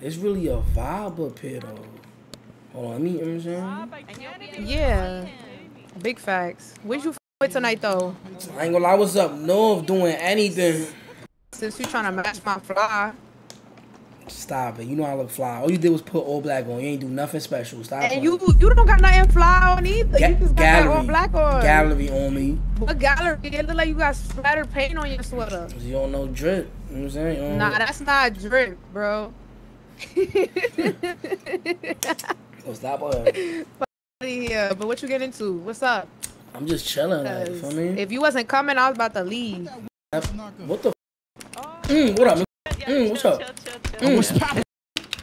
It's really a vibe up here though. Hold on, let me, you know what I'm saying? Yeah. Big facts. Where's you f- with tonight though? I ain't gonna lie, what's up north doing anything. Since you trying to match my fly. Stop it. You know I look fly. All you did was put all black on. You ain't do nothing special. Stop And playing. you you don't got nothing fly on either. Ga- you just got that all gallery. black on. Gallery on me. What gallery? It look like you got splattered paint on your sweater. You don't know drip. You know what I'm saying? Nah, know- that's not drip, bro. So stop playing. yeah, but what you get into? What's up? I'm just chilling. Like, 'Cause feel me? if you wasn't coming, I was about to leave. What the? F- mm, what up? Mm, what's up? Mm. What's poppin'?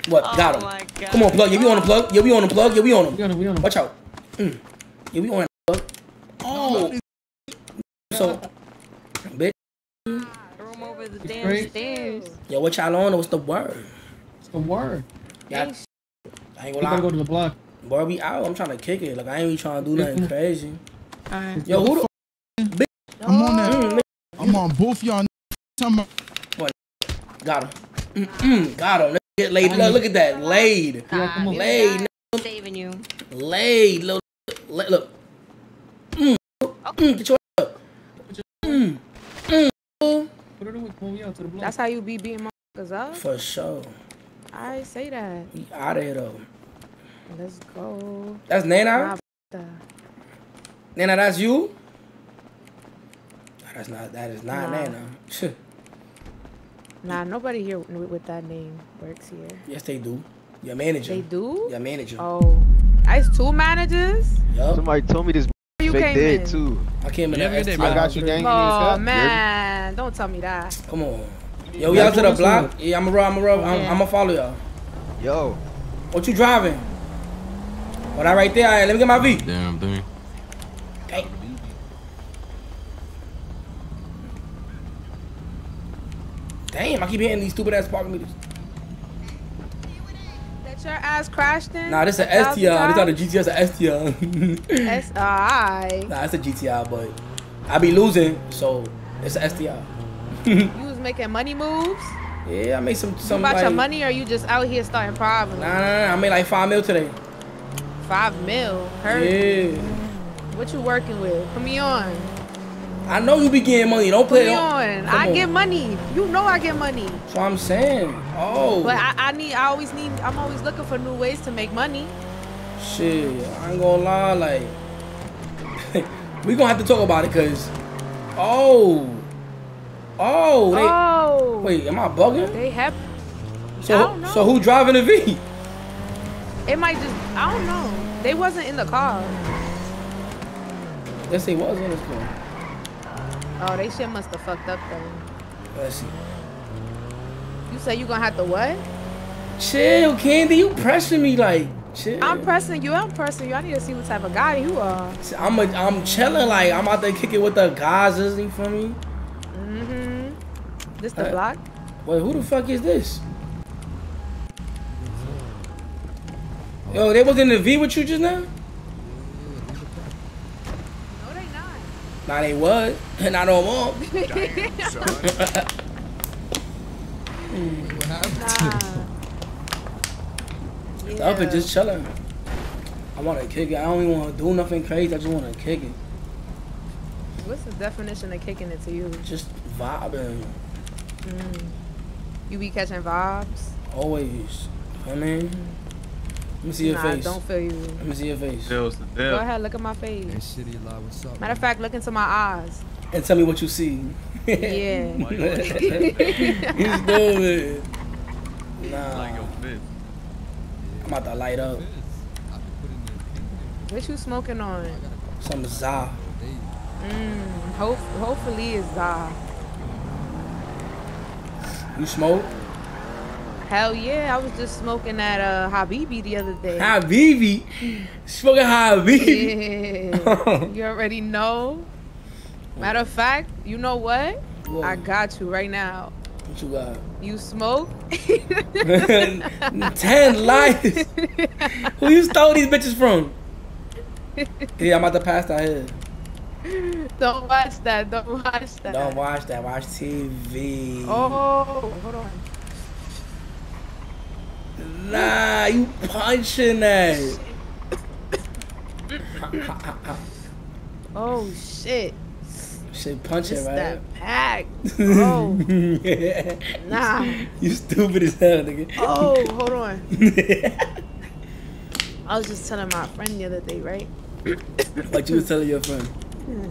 What? Got him. Come on, plug. Yeah, we on the plug. Yeah, we on the plug. Yeah, we on We him. on it, we on it. Watch out. Mm. Yeah, we on that plug. Oh. So, bitch. Room over the damn stairs. Yo, what y'all on? What's the word? It's the word. Yeah, I ain't We gonna gotta go to the block. Boy, we out. I'm trying to kick it. Like, I ain't even trying to do nothing crazy. Alright. Yo, who the? I'm on that. Mm, I'm on both y'all. n- Talking about got him. Mm-mm, got him. Let's get laid. Look, look at that. Laid. Yeah, come on. Laid. Saving you. Laid. Look. Look. look. Mm. Mm, get your up. Mm. Mm. Put it away. Pull me out to the block. That's how you be beating motherfuckers up. For sure. I say that. We out of here though. Let's go. That's Nana. Nana, that's you. That's not. That is not Nah. Nana. Nah, nobody here with, with that name works here. yes, they do. Your manager. They do? Your manager. Oh, ice two managers. Yup. Somebody told me this You fake came dead in. too. I came in Yeah, that yeah, STI. I got you, gang. Oh man, don't tell me that. Come on. Yo, we out to the block. Yeah, I'm a rub. I'm a rub. I'm, Yeah. I'm gonna follow y'all. Yo, What you driving? Well, that right there. All right, let me get my V. Damn thing. Hey. Damn, I keep hitting these stupid ass parking meters. That your ass crashed in? Nah, this is a STI. This not a GTI, it's a STI. S I. nah, it's a GTI, but I be losing, so it's a STI. You making money moves. Yeah, I made some You some about like, your money, or you just out here starting problems? Nah, nah, nah, I made like five mil today. Five mil. Hurt. Yeah. What you working with? Put me on. I know you be getting money. Don't Put play. me Don't, on. I on. get money. You know I get money. That's what I'm saying. Oh. But I, I need. I always need. I'm always looking for new ways to make money. Shit, I ain't gonna lie, like we gonna have to talk about it, cause oh, oh, they, oh. wait, am I bugging? They have. So, I don't know. so who driving the V? It might just. I don't know. They wasn't in the car. Yes, they was in this car. Oh, they shit must have fucked up though. Let's see. You say you gonna have to what? Chill, Candy, you pressing me like chill. I'm pressing you. I'm pressing you. I need to see what type of guy you are. I'm a, I'm chilling like I'm out there kicking with the guys. You feel me? Mm-hmm. This the block? Wait, who the fuck is this? Yo, they was in the V with you just now? No, they not. Nah, they was. Not no more. Nah. Up and just chilling. I want to kick it. I don't even want to do nothing crazy. I just want to kick it. What's the definition of kicking it to you? Just vibing. Mm. You be catching vibes? Always. I mean, let me see your nah, face. don't feel you. Let me see your face. Feels the Go ahead, look at my face. shitty lie, what's up? Matter of fact, look into my eyes. And tell me what you see. Yeah. He's stupid. Nah. Like your fist. I'm about to light up. what you smoking on? Some za. Mm, hope, hopefully it's uh You smoke? Hell yeah, I was just smoking that uh Habibi the other day. Habibi. Smoking Habibi. Yeah. you already know. Matter of fact, you know what? What? I got you right now. What you got? You smoke? Ten lives. Who you stole these bitches from? Yeah, I'm about to pass that here. Don't watch that. Don't watch that. Don't watch that. Watch TV. Oh, hold on. Nah, you punching that. Oh shit. Shit, punching, Just right? that pack. Oh, nah. You stupid as hell, nigga. Oh, hold on. I was just telling my friend the other day, right? Like you was telling your friend. Hmm.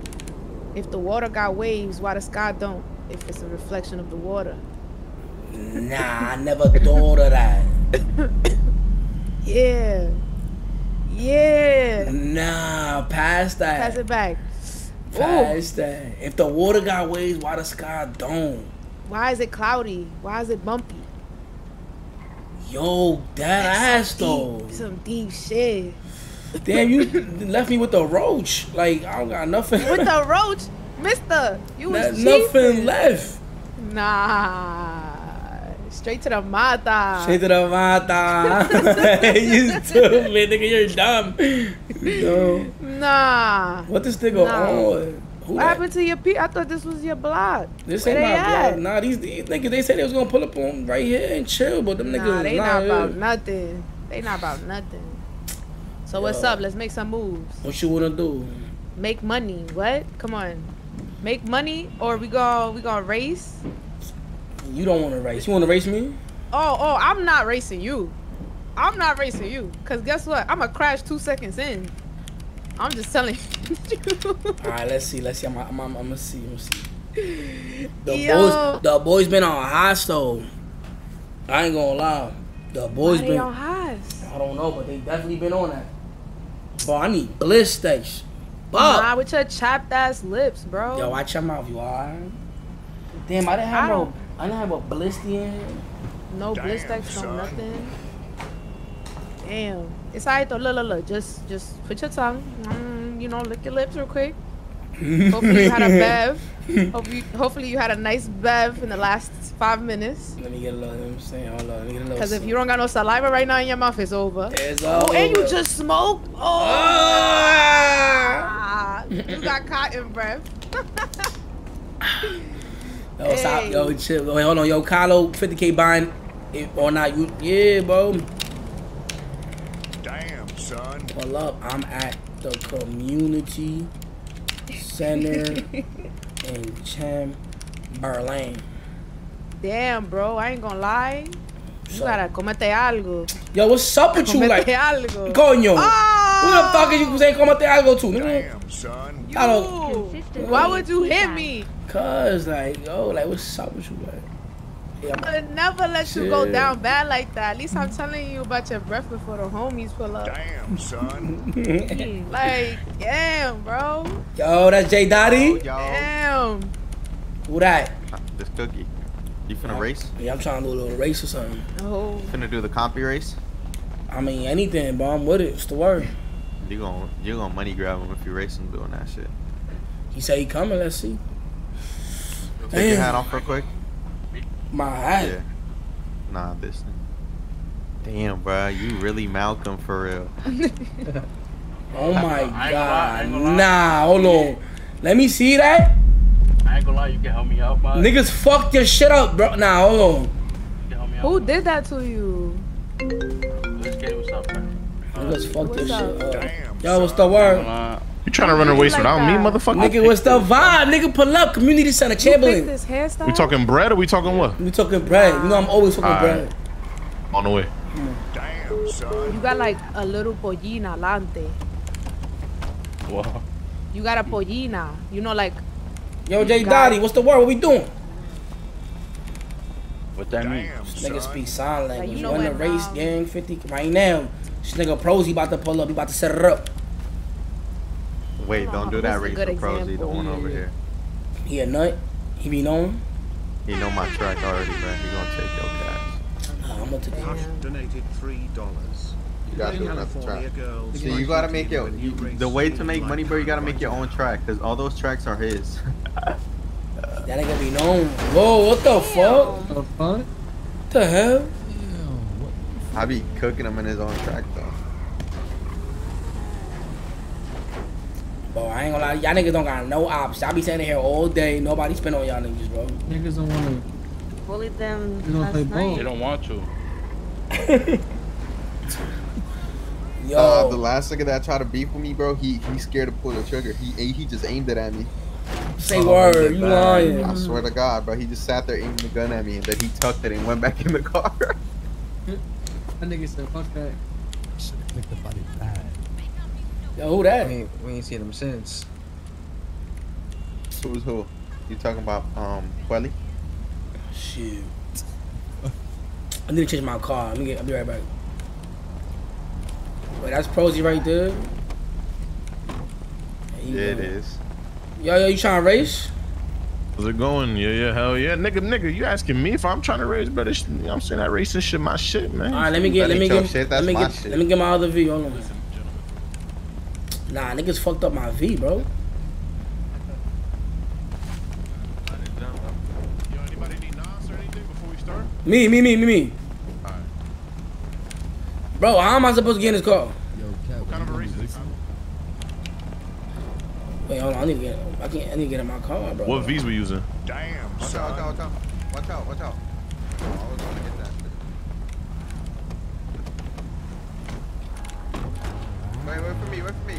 If the water got waves, why the sky don't? If it's a reflection of the water. Nah, I never thought of that. Yeah. Yeah. Nah, pass that. Pass it back. Ooh. Pass that. If the water got waves, why the sky don't? Why is it cloudy? Why is it bumpy? Yo, that ass though. Deep, some deep shit. Damn, you left me with the roach. Like I don't got nothing. With the roach, Mister, you was nothing left. Nah. Straight to the mata. Straight to the mata. you stupid nigga. You're dumb. No. Nah. What this nigga Nah. on? Who What that? happened to your pe I thought this was your block. This Where ain't my at? blood. Nah, these, these niggas, they said they was gonna pull up on right here and chill, but them niggas Nah, they not, not about nothing. They not about nothing. So what's Yo. up? Let's make some moves. What you wanna do? Make money. What? Come on. Make money or we go we gonna race? You don't wanna race. You wanna race me? Oh, oh, I'm not racing you. I'm not racing you. Cause guess what? I'ma crash two seconds in. I'm just telling you. Alright, let's see. Let's see. I'm, I'm, I'm, I'm gonna see. I'm gonna see. The Yo. boys, the boys been on high stove. I ain't gonna lie. The boys Why been. on highs? I don't know, but they definitely been on that. Bro, I need Blistex. Nah, with your chapped ass lips, bro. Yo, watch your mouth, you alright? Damn, I didn't have I no. don't- I didn't have a blisty in no Damn, Blistex, no nothing. Damn. It's alright though. Look, look, look. Just, just put your tongue. Mm, you know, lick your lips real quick. Hopefully you had a bev. Hopefully, hopefully you had a nice bev in the last five minutes. Let me get a little. You know what I'm saying, hold on. Let me get a little. Because if you don't got no saliva right now in your mouth, it's over. it's Oh, and you just smoked. Oh, Ah! ah, you got cotton breath. Yo, stop. Hey. Yo, chill. Wait, hold on. Yo, Kylo, 50k buying it or not? You, yeah, bro. Damn, son. Pull up. I'm at the community center in Chamberlain. Damn, bro, I ain't gonna lie. You gotta comete algo. Yo, what's up with you? Like, algo. coño. Ah! Who the fuck is you saying come out there? I go to. Damn, son. You. I don't- Why would you hit me? Cause like, yo, like, what's up with you? Like, yeah, I'm- I would never let you go down bad like that. At least I'm telling you about your breath before the homies pull up. Damn, son. Like, damn, bro. yo, that's J Dotty. Yo, Damn. Who that? this cookie. You finna race? Yeah, I'm trying to do a little race or something. Oh, Finna do the compy race? I mean, anything, bro. I'm with it. What's the word? You gon' you gonna money grab him if you race him doing that shit. He said he coming. Let's see. Take your hat off real quick. My hat. Yeah. Nah, this thing. Damn, bro, you really Malcolm for real. Oh my I ain't gonna lie, I god. lie. Nah, hold on. Let me see that. I ain't gonna lie, you can help me out, man. Niggas fucked your shit up, bro. Nah, hold on. You can help me out. who did that to you? Let's get what's up, man. Niggas uh, fucked your What's shit up? up. Damn, Yo, what's son. the word? You trying to run a race like without me, motherfucker? Nigga, what's the vibe? Nigga, pull up. Community Center You Chamberlain. picked this hairstyle? We talking bread or we talking what? We talking bread. You know I'm always talking Alright. bread. On the way. Damn, son. You got like a little pollina lante. well, You got a pollina. You know, like Yo, J got Dotty, what's the word? What we doing? what that mean? Damn, This nigga son. speak sign language. you know Run the race, um, gang, 50 right now. This nigga pros, he about to pull up. He about to set it up. Wait, don't do that what's a race good with the one over here. He a nut. He be known. He know my track already, man. He gonna take your cash. Nah, I'm gonna take Damn. donated three dollars. You gotta do another track. Girls See, you gotta make your you, the way to make money, bro. You gotta make your own track, cause all those tracks are his. That ain't gonna be known. Whoa, what the fuck? What The fuck? What the hell? I be cooking him in his own track though. Bro, I ain't gonna lie. Y'all niggas don't got no ops. I be standing here all day. Nobody spend on y'all niggas, bro. Niggas don't wanna. bully them You don't last play night. ball. They don't want to. Yo, Uh, the last nigga that tried to beef with me, bro, he he scared to pull the trigger. He he just aimed it at me. say word. You lying? I swear to God, bro. He just sat there aiming the gun at me, and then he tucked it and went back in the car. That nigga said, fuck that. Make the body bad. Yo, who that? We ain't, we ain't seen him since. Who's who? You talking about um Quelly? Shoot. I need to change my car. Let me get. I'll be right back. Wait, that's Prosy right there. Yeah, it is. Yo, yo, you trying to race? How's it going? Yeah, yeah, hell yeah. Nigga, nigga, you asking me if I'm trying to race, brother? You know what I'm saying that racing shit, my shit, man. All right, let me get. Let me get. shit, Let me get. shit. Let me get my other V. Hold on. Nah, niggas fucked up my V, bro. Yo, anybody need NOS or anything before we start? Me, me, me, me, me. Alright. Bro, how am I supposed to get in this car? Yo, Cat, What kind of a race is it? Wait, hold on. I need to get. I can't. I need to get in my car, bro. What V's we using? Damn, Watch out! son. Watch out! Watch out! Watch out! I was gonna get that. Wait, wait for me! Wait for me!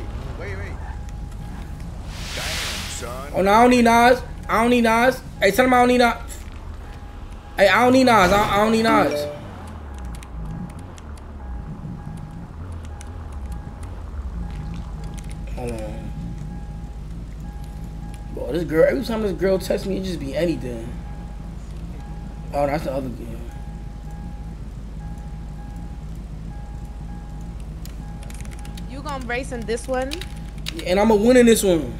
Wait, wait! Damn, son. Oh no, I don't need NOS. I don't need NOS. Hey, tell him I don't need NOS. Hey, I don't need NOS. I, I don't need NOS. Hold on. Bro, this girl, every time this girl texts me, it just be anything. Oh, that's the other game. You gonna race in this one? And I'm gonna win in this one.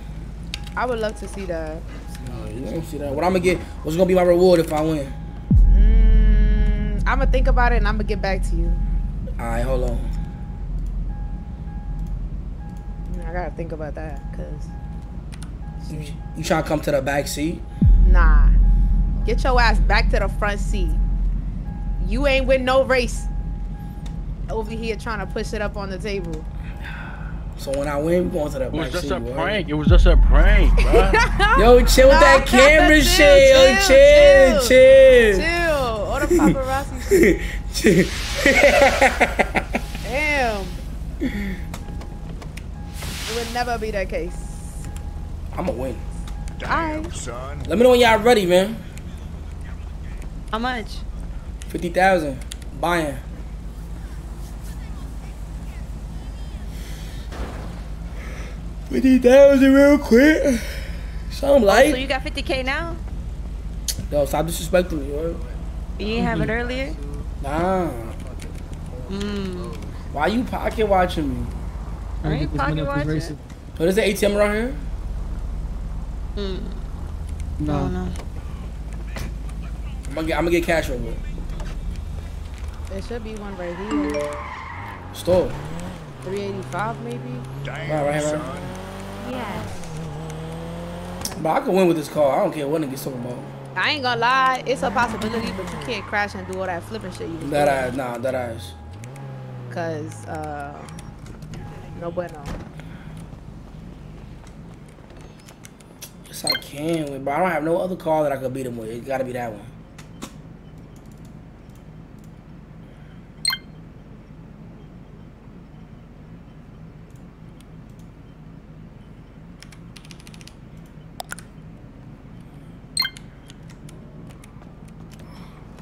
I would love to see that. Oh, you don't see that. What I'm gonna get? What's gonna be my reward if I win? Mm, I'm gonna think about it and I'm gonna get back to you. All right, hold on. I gotta think about that, cause You, you trying to come to the back seat? nah, get your ass back to the front seat. You ain't win no race. Over here trying to push it up on the table. So when I win, we going to the It was just seat. a boy. prank. It was just a prank, bro. Yo, chill with that Nah, camera chill, shit. Yo, chill, chill, chill. Chill. All the paparazzi shit. chill. Damn. It would never be that case. I'm gonna win. Damn, Alright. son. Let me know when y'all ready, man. How much? Fifty thousand. Buying. Fifty thousand real quick. Something So like. you got 50k now? Yo, stop disrespecting me, yo. You didn't have it earlier? Nah. Mm. Why you pocket watching me? Trying to Right, get this money pocket up this watch race. it. Oh, there's an ATM around here? Mm. No. Oh no. I'm gonna get, I'm gonna get cash over it. There should be one right here. Store. 385 maybe? Damn, Right, right, right. Son. Yes. But I can win with this car. I don't care what niggas talking about. I ain't gonna lie, it's a possibility, but you can't crash and do all that flipping shit you was That doing. ass, nah, that ass. Cause uh no bueno. Yes, I can win, but I don't have no other car that I could beat him with. It gotta be that one.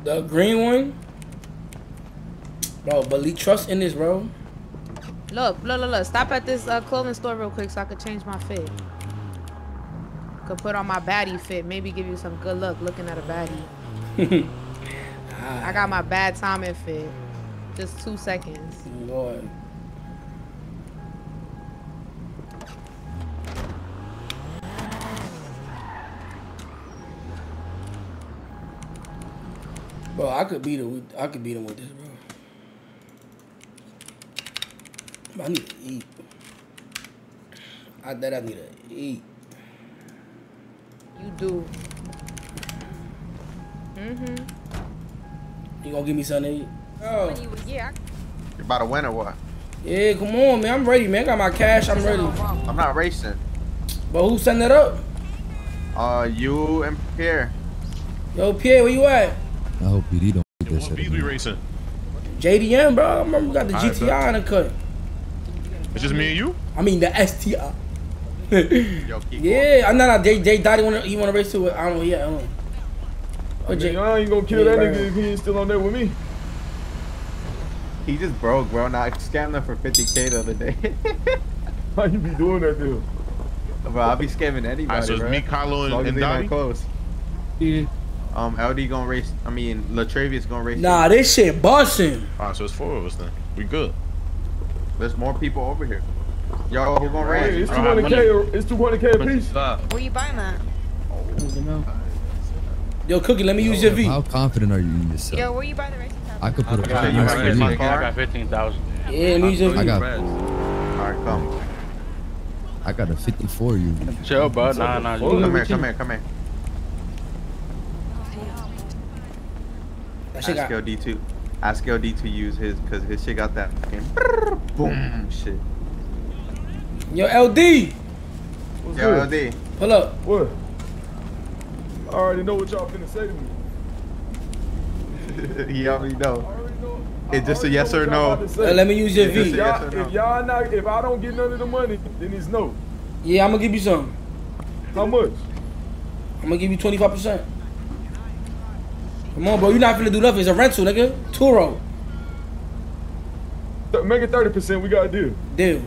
The green one? Bro, believe trust in this, bro. Look, look, look, look. Stop at this uh, clothing store real quick so I could change my fit. Could put on my baddie fit. Maybe give you some good luck looking at a baddie. I got my bad timing fit. Just two seconds. Lord. Bro, I could beat him. With, I could beat him with this, bro. I need to eat. I that I need to eat. You do. Mm-hmm. You gonna give me something to eat? Oh, Yeah. You about to win or what? yeah. Come on, man. I'm ready, man. I got my cash. I'm ready. I'm not racing. But who setting that up? Uh, you and Pierre. Yo, Pierre, where you at? I hope PD don't get What that shit. V's racing? JDM, bro. I remember we got the Alright, GTI in the cut. It's just me and you. I mean the STI. Yo, yeah, I'm not. Jay Jay Dottie want to. He want to race to it. I don't know. Yeah, I don't know. But Jay, I ain't gonna kill Yeah, that right. nigga if he ain't still on there with me. He just broke, bro. Now I scammed him for 50k the other day. How you be doing that dude? bro, I'll be scamming anybody, Alright, so it's bro. me, Kylo, and, as and they not Dottie. close. Yeah. Um, LD gonna race. I mean, Latravius gonna race. nah, this shit busting. Alright, so it's four of us then. We good. There's more people over here. Y'all who gonna Hey, race? it's 200k. It's 200k a piece. Where you buying that? You. Yo, Cookie, let me use your V. How confident are you in yourself? Yo, where you buy the racing tab? I could put a Okay, five you bucks got for it. you. I got 15,000. Yeah, let me use your I V. got Alright, come. I got a 54 you. Chill, bro. Nah, nah. Hold Come here, come here, come here. That shit Ask got. LD to ask LD to use his because his shit got that fucking boom shit. Yo, LD, What's Yo, good? LD. pull up. What? I already know what y'all finna say to me. he already know. already know. It's just a yes or no. about. Uh, let me use your It's just V. a Y'all, yes no. if y'all not, if I don't get none of the money, then it's no. Yeah, I'm gonna give you some. How much? I'm gonna give you 25 percent. Come on, bro. You're not finna do nothing. It's a rental, nigga. Turo. Th- Make it thirty percent. We got a deal. Deal.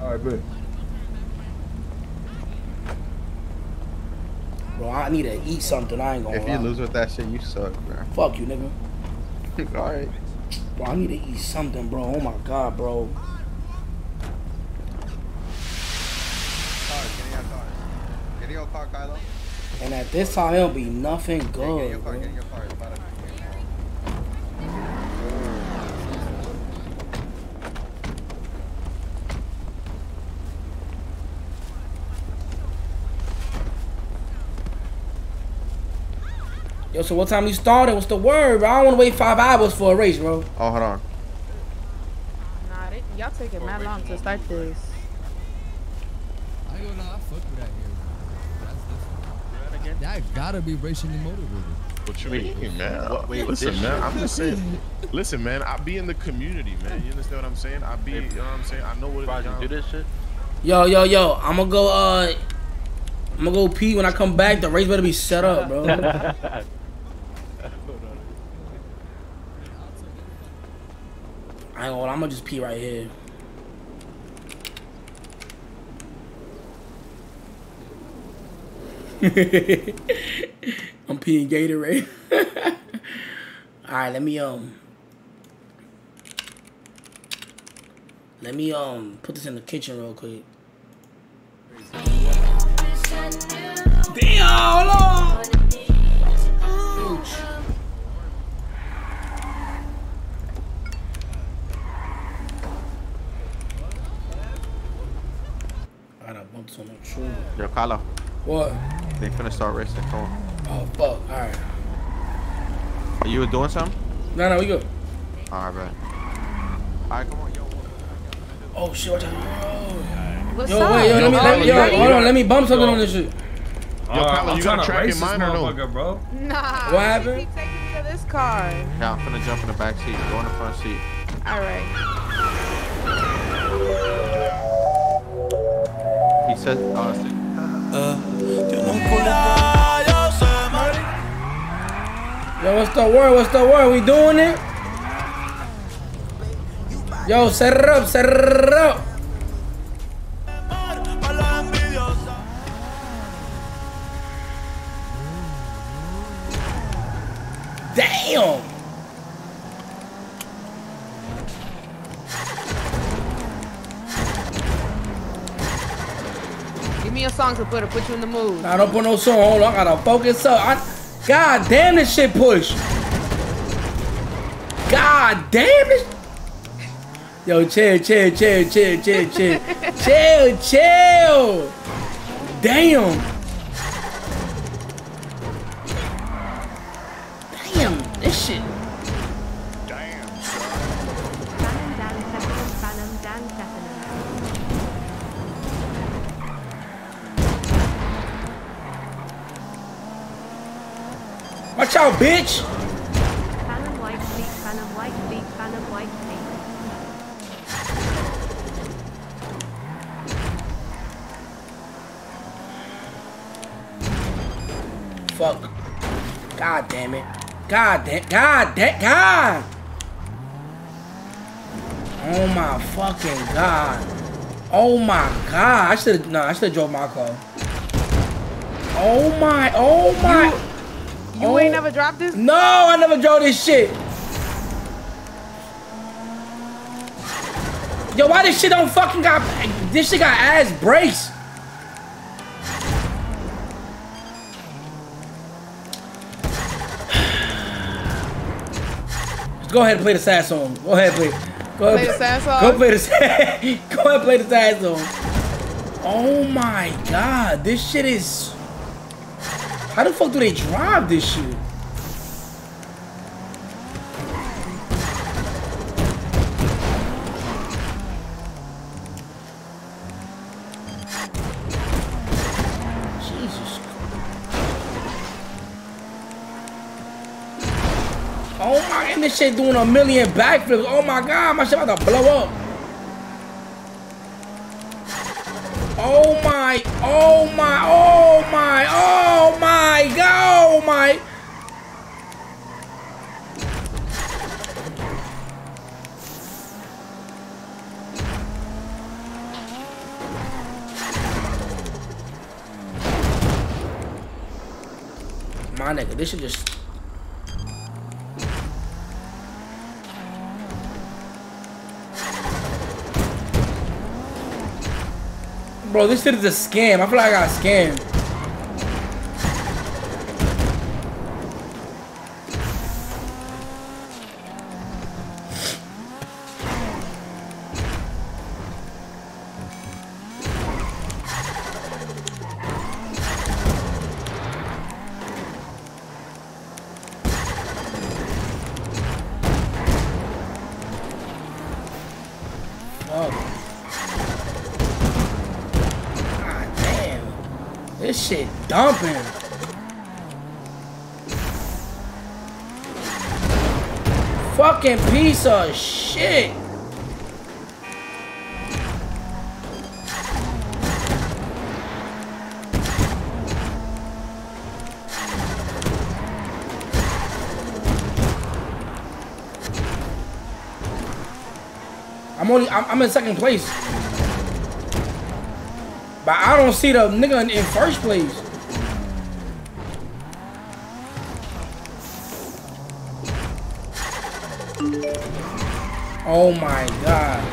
All right, bet. Bro, I need to eat something. I ain't gonna If lie. you lose with that shit, you suck, bro. Fuck you, nigga. Alright. Bro, I need to eat something, bro. Oh my god, bro. Get in your car, Kylo. And at this time, it'll be nothing Get your good, car, bro. get your car. It's about to- Yo, so what time you started? What's the word, bro? I don't want to wait five hours for a race, bro. Oh, hold on. Nah, y'all taking mad long to start this. I ain't gonna lie, I fuck with that here. That's different. That gotta be racially motivated. What you mean, man? what- wait, listen, this man. I'm just saying. Listen, man. I be in the community, man. You understand what I'm saying? I be, you know what I'm saying? I know what it Bro, is. do this shit? Yo, yo, yo. I'm gonna go. Uh, I'm gonna go pee when I come back. The race better be set up, bro. I ain't gonna. I'm gonna just pee right here. I'm peeing Gatorade. All right, let me um. Let me um put this in the kitchen real quick. Damn, hold on. Ouch. I gotta bump this on the true. Yo. What? They finna start racing. Come on. Oh fuck. Alright. Are you doing something? No, no, we good. Alright, bet. Alright, come on, yo. Oh shit, watch out. What's Yo, up? wait, yo, let me, let me, yo, Ready? hold on, let me bump something on this shit. Yo, Kylo, you got a track in mind or no? bro. Nah. What happened? Keep taking me to this car. Yeah, I'm finna jump in the back seat. Go in the front seat. All right. He said, oh, that's it. Yo, what's the word? What's the word? We doing it? Yo, set up, set up. Damn. Give me a song to put put you in the mood. I don't put no song. Hold on, I gotta focus up. I, God damn, this shit push. God damn it. Yo, chill, chill, chill, chill, chill, chill, chill, chill. Damn, Watch out, bitch! Fuck. God damn it. God damn, God damn, God! Oh my fucking God. Oh my God. I should've, Nah, I should've drove my car. Oh my, oh my. You Oh. ain't never dropped this? No, I never drove this shit. Yo, why this shit don't fucking got this shit got ass brakes? Go ahead and play the sad song. Go ahead, play. Go ahead, Play the sad song? Go play the sad. Go ahead, and play the sad song. Oh my god, this shit is. How the fuck do they drive this shit? Jesus. Oh my, and this shit doing a million backflips. Oh my god, my shit about to blow up. Oh my, oh my, oh my, oh my oh my. My nigga, this should just. Bro, this shit is a scam. I feel like I got scammed. Piece of shit. I'm only I'm, I'm in second place. But I don't see the nigga in, in first place. Oh my god.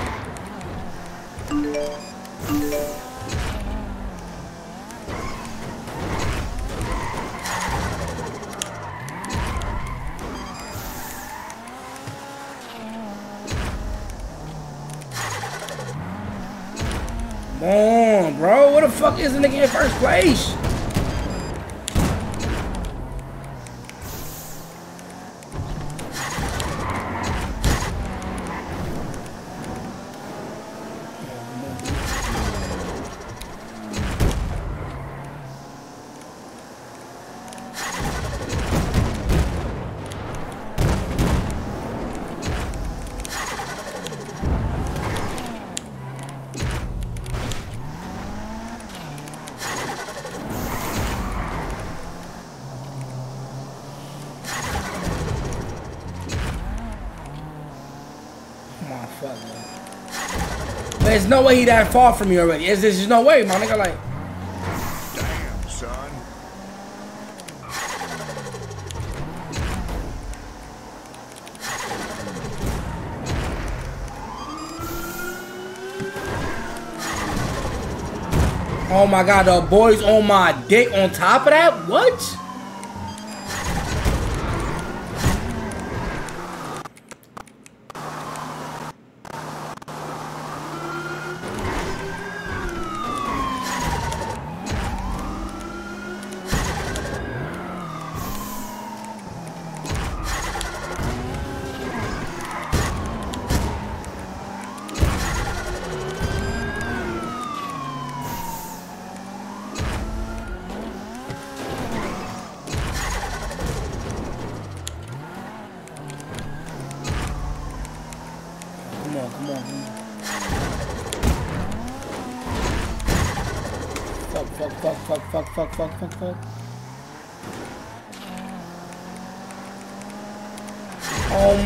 Come on, bro. What the fuck is the nigga in first place? There's no way he that far from me already. There's, there's no way, my nigga. Like, Damn, son. oh my god, the boys on my dick on top of that? What?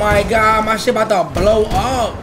My god, my shit about to blow up.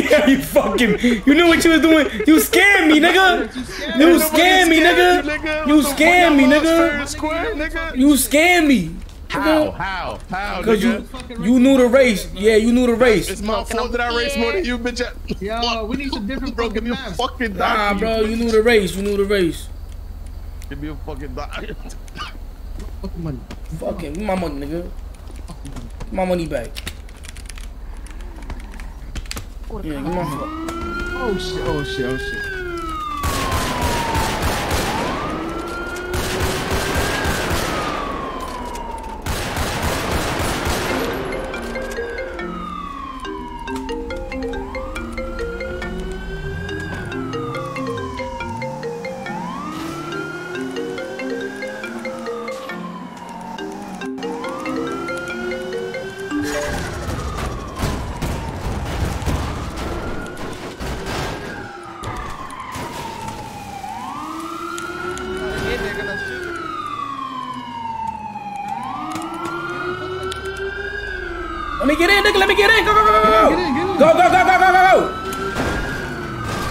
yeah, you fucking. You knew what you was doing. You scared me, nigga. You scared me, nigga. You scared me, nigga. Square, nigga. You scared me. How? How? How? Cause you you knew the race. Yeah, you knew the race. It's my fault that I raced more than you, bitch. ass- Yo, we need some different Bro, give fucking me a maps. fucking Nah, bro, you knew the race. You knew the race. Give me a fucking dime. Fucking money. Fucking, give me my money, nigga. My money back. Yeah, give me my. fu- Oh shit, oh shit, oh shit.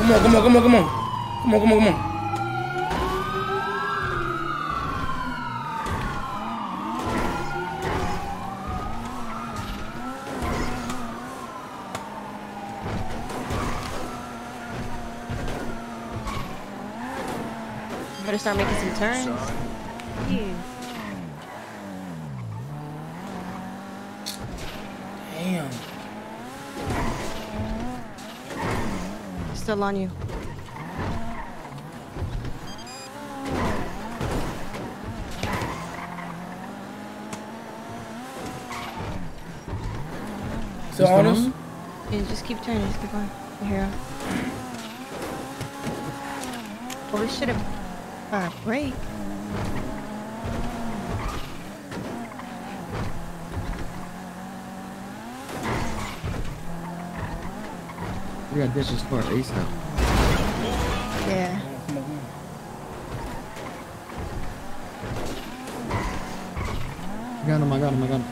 Come on, come on, come on, come on. Come on, come on, come on. Better start making some turns. Yeah. Damn. Still on you. Still on us? Yeah, just keep turning. Just keep going. Your hero. Well, we should have uh, break. We got dishes for ASAP. Yeah. Come on. I got him, I got him, I got him.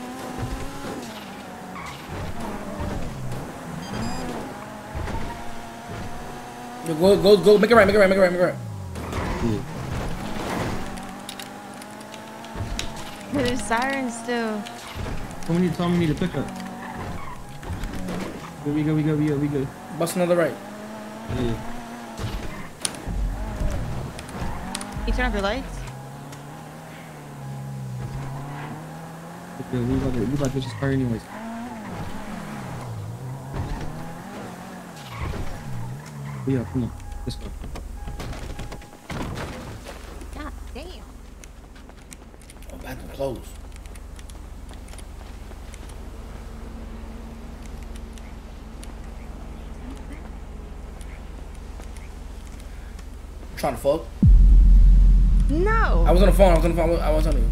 Yo, Go, go, go. Make it right, make it right, make it right, make it right. Yeah. There's sirens still. So we need, tell me we need to pick up. Go, we go, we go, we go, we go. Bust another right. Yeah. You turn off your lights? Okay, we about to, we about to just fire anyways. Yeah, come on. Let's go. God damn. Oh, bathroom closed. Trying to fuck. No. I was on the phone. I was on the phone. I was on you.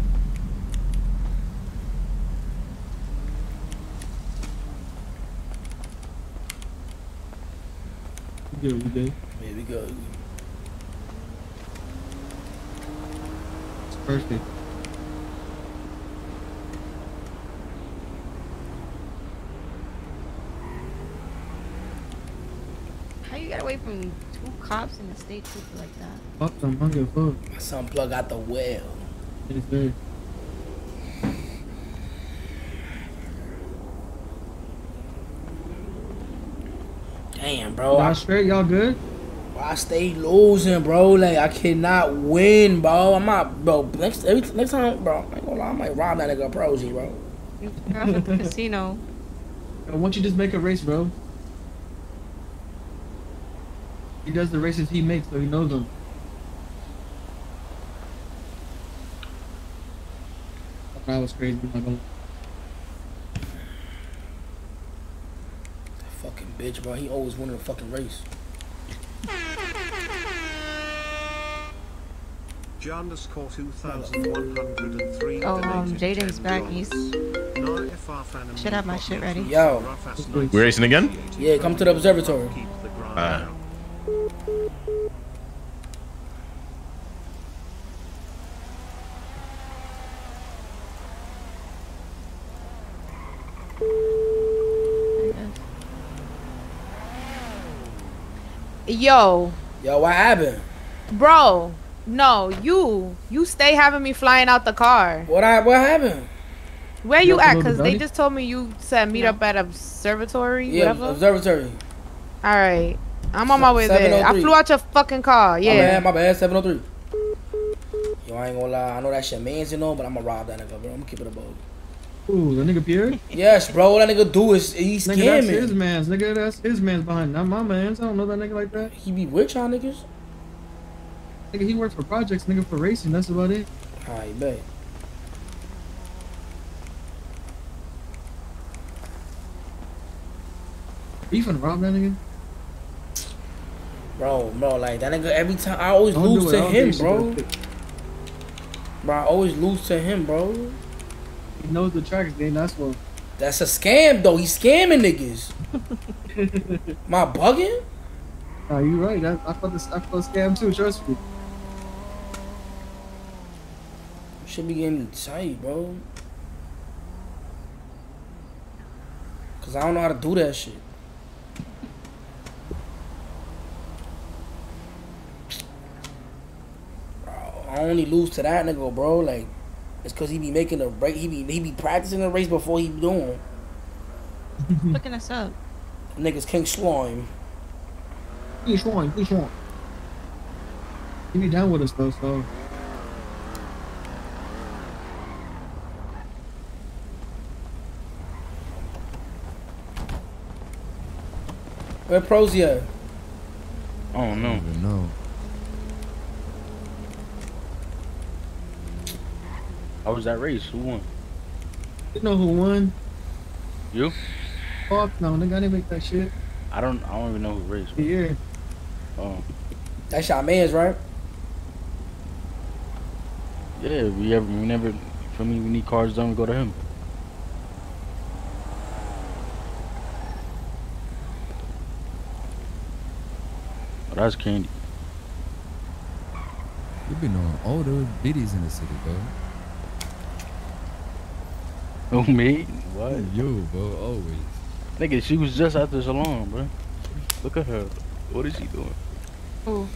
We good, we good. Yeah, we good. It's perfect. How you get away from two cops and the state trooper like that? Fuck them, I don't give a fuck. My son plug out the well. It's good. Damn, bro. Y'all I, straight, y'all good? I stay losing, bro. Like I cannot win, bro. I'm not, bro. Next every next time, bro. I ain't gonna lie, I might rob that nigga Prozy, bro. You girl at the casino. Why don't you just make a race, bro? He does the races he makes, so he knows them. That was crazy. I'm not That fucking bitch, bro. He always winning the fucking race. John underscore 2103 Oh, um, Jaden's back. He's Nara Ifafan and should have my shit ready. Yo. we're racing again? Yeah, come to the observatory. Keep the grind Uh, Yo, Yo, what happened? bro. No, you. You stay having me flying out the car. What I what happened? Where You you at? Cause they just told me you said meet up at observatory. Yeah, whatever. observatory. All right. I'm on my way there. I oh flew out your fucking car. Yeah. My Yeah. bad, my bad. Seven oh three. Yo, I ain't gonna lie. I know that shit man's, you know, but I'm gonna rob that nigga, bro. I'm gonna keep it above. Ooh, the nigga Pierre? Yes, bro. What that nigga do is he's Nigga, that's his man's. Nigga, that's his man's behind. Not my man's. I don't know that nigga like that. He be with y'all niggas. Nigga, he works for projects. Nigga for racing. That's about it. Alright, bet. You finna rob that nigga? Bro, bro, like that nigga every time I always Don't lose. I to him, bro. should do it. Bro, I always lose to him, bro. He knows the tracks, game. That's what. That's a scam though. He's scamming niggas. Am I bugging? Nah, you right. I, I felt this. I felt scam too. Trust me. Should be getting tight, bro. Cause I don't know how to do that shit. Bro, I only lose to that nigga, bro. Like, it's cause he be making a break. He be he be practicing the race before he be doing. Looking us up. Niggas King Slime. Please one. Please one. He be down with us though. So Where Prosy at? I don't know. even know. How was that race? Who won? you know who won? You? Fuck no, nigga. I didn't make that shit. I don't. I don't even know who raced. Yeah. Oh, That's y'all man's, right? yeah. We ever. We never. For me, we need cars done. We go to him. Oh, that's candy. You've been on all the biddies in the city, bro. Oh me? What? You, bro, always. Nigga, she was just at the salon, bro. Look at her. What is she doing? Ooh.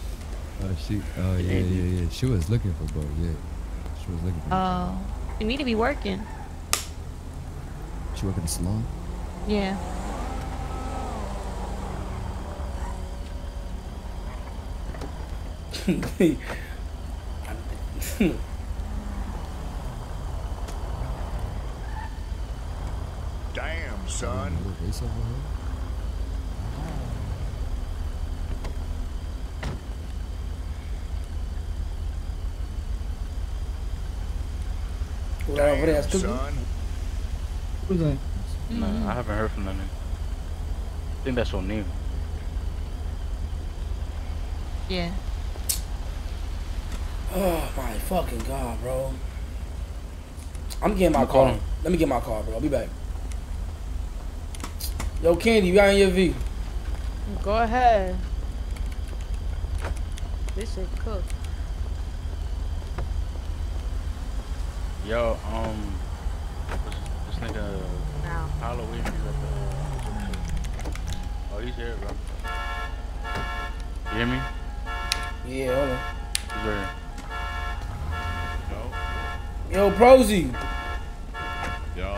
Uh, oh, she. Oh yeah, yeah, yeah. She was looking for bro. Yeah, she was looking for. Oh. You need to be working. She work in the salon. Yeah. Damn, son. A little race over her. What that over there? That's Damn, stupid. son. Who's that? Nah, I haven't heard from them. I think that's O'Neal. Yeah. Oh my fucking god, bro. I'm getting my You call car. him. Let me get my car, bro. I'll be back. Yo, Candy, you got in your V. Go ahead. This shit cooked. Yo, um, this nigga Now. Halloween. He's at the. Oh, he's here, bro. You hear me? Yeah, hold on. He's right here. Yo, Prosy. Yo.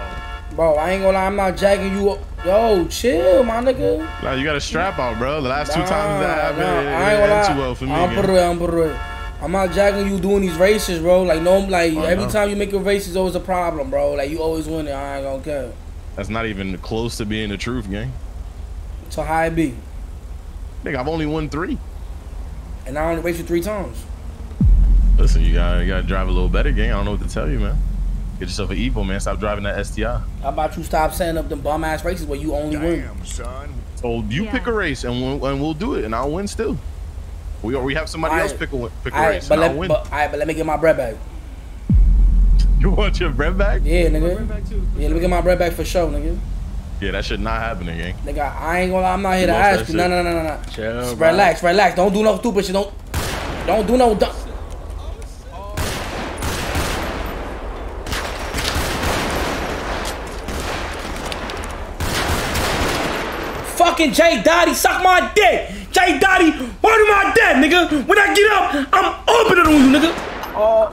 Bro, I ain't gonna lie, I'm not jacking you up. Yo, chill, my nigga. Nah, you got a strap out, bro. The last two Nah, times that happened, nah, it, I ain't it gonna too well for me. I'm it, I'm it. I'm not jacking you doing these races, bro. Like no, like Oh, every no. time you make a race, it's always a problem, bro. Like you always win it. I ain't gonna care. That's not even close to being the truth, gang. So how it be? Nigga, I've only won three. And I only raced you three times. Listen, you gotta, you gotta drive a little better, gang. I don't know what to tell you, man. Get yourself an Evo, man. Stop driving that STI. How about you stop setting up them bum ass races where you only win? Damn, son. So you Yeah. pick a race, and we'll, and we'll do it, and I'll win still. We we have somebody Alright. else pick a win- pick a Alright, race, but and let, I'll win. but, alright, but let me get my bread back. you want your bread back? Yeah, nigga. Yeah, let me get my bread back for sure, nigga. Yeah, that shit not happening, gang. Nigga, I ain't gonna I'm not here to You lost ask you. No, no, no, no, no. Chill, Just bro. relax, relax. Don't do no stupid shit. Don't, don't do no dumb. Fucking J Dotty, suck my dick. J Dotty, word of my dead, nigga. When I get up, I'm opening on you, nigga. Oh.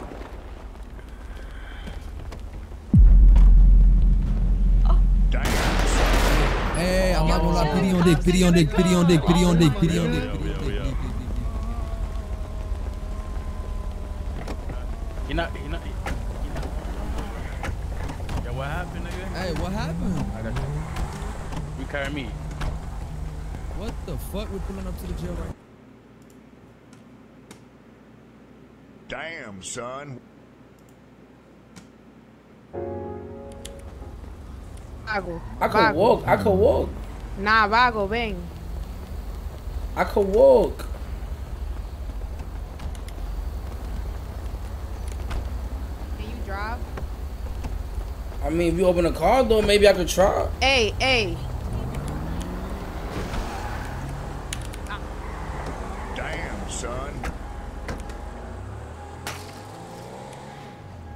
Hey, I'm not gonna lie. Pity on dick, pity on dick, pity on dick, pity on dick. pity on dick. He not. He not. He not. Yo, what happened, nigga? Hey, what happened? I got you. You carry me. What the fuck? We're pulling up to the jail right Damn, son. Vago. I could Vago. walk. I could walk. Nah, Vago, ven. I could walk. Can you drive? I mean, if you open a car door, maybe I could try. Hey, hey. Damn, son.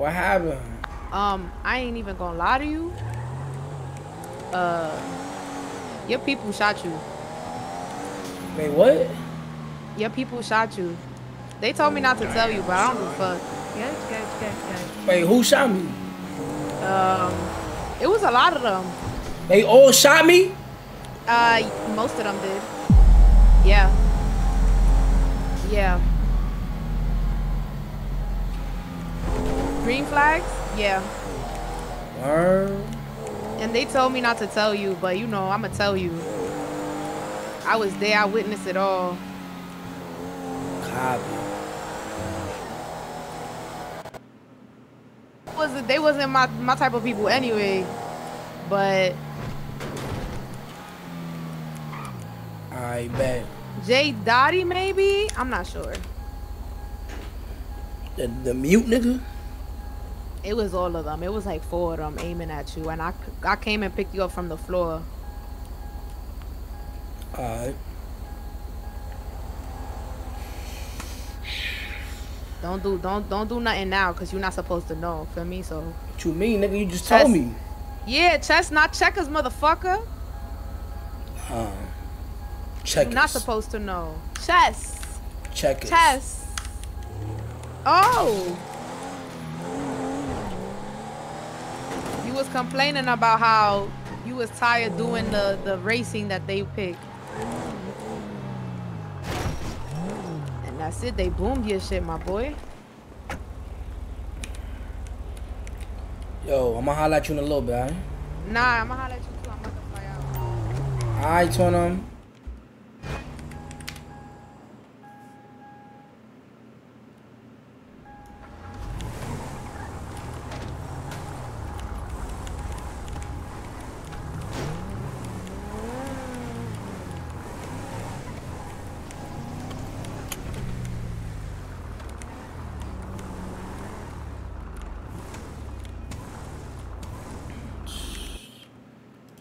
What happened? Um, I ain't even gonna lie to you. Uh, your people shot you. Wait, what? Your people shot you. They told me not to tell you, but I don't give a fuck. Yes, yes, yes, yes. Wait, who shot me? Um, it was a lot of them. They all shot me? Uh, most of them did. Yeah. Yeah. Green flags? Yeah. Word. And they told me not to tell you, but you know, I'ma tell you. I was there, I witnessed it all. Copy. Was they wasn't my my type of people anyway, but I bet. Jay Dottie maybe I'm not sure. The, the mute nigga? It was all of them. It was like four of them aiming at you, and I I came and picked you up from the floor. Alright. Don't do don't don't do nothing now, cause you're not supposed to know. Feel me? So What you mean, nigga? You just Chess. told me. yeah, chess not checkers, motherfucker. Uh, check You're not supposed to know. Chess. Check it. Chess. Oh. Was complaining about how you was tired doing the, the racing that they picked. And that's it. They boomed your shit, my boy. Yo, I'ma holla at you in a little bit, alright? Nah, I'ma holler at you too. I'm about to fly out. Alright, Twenum.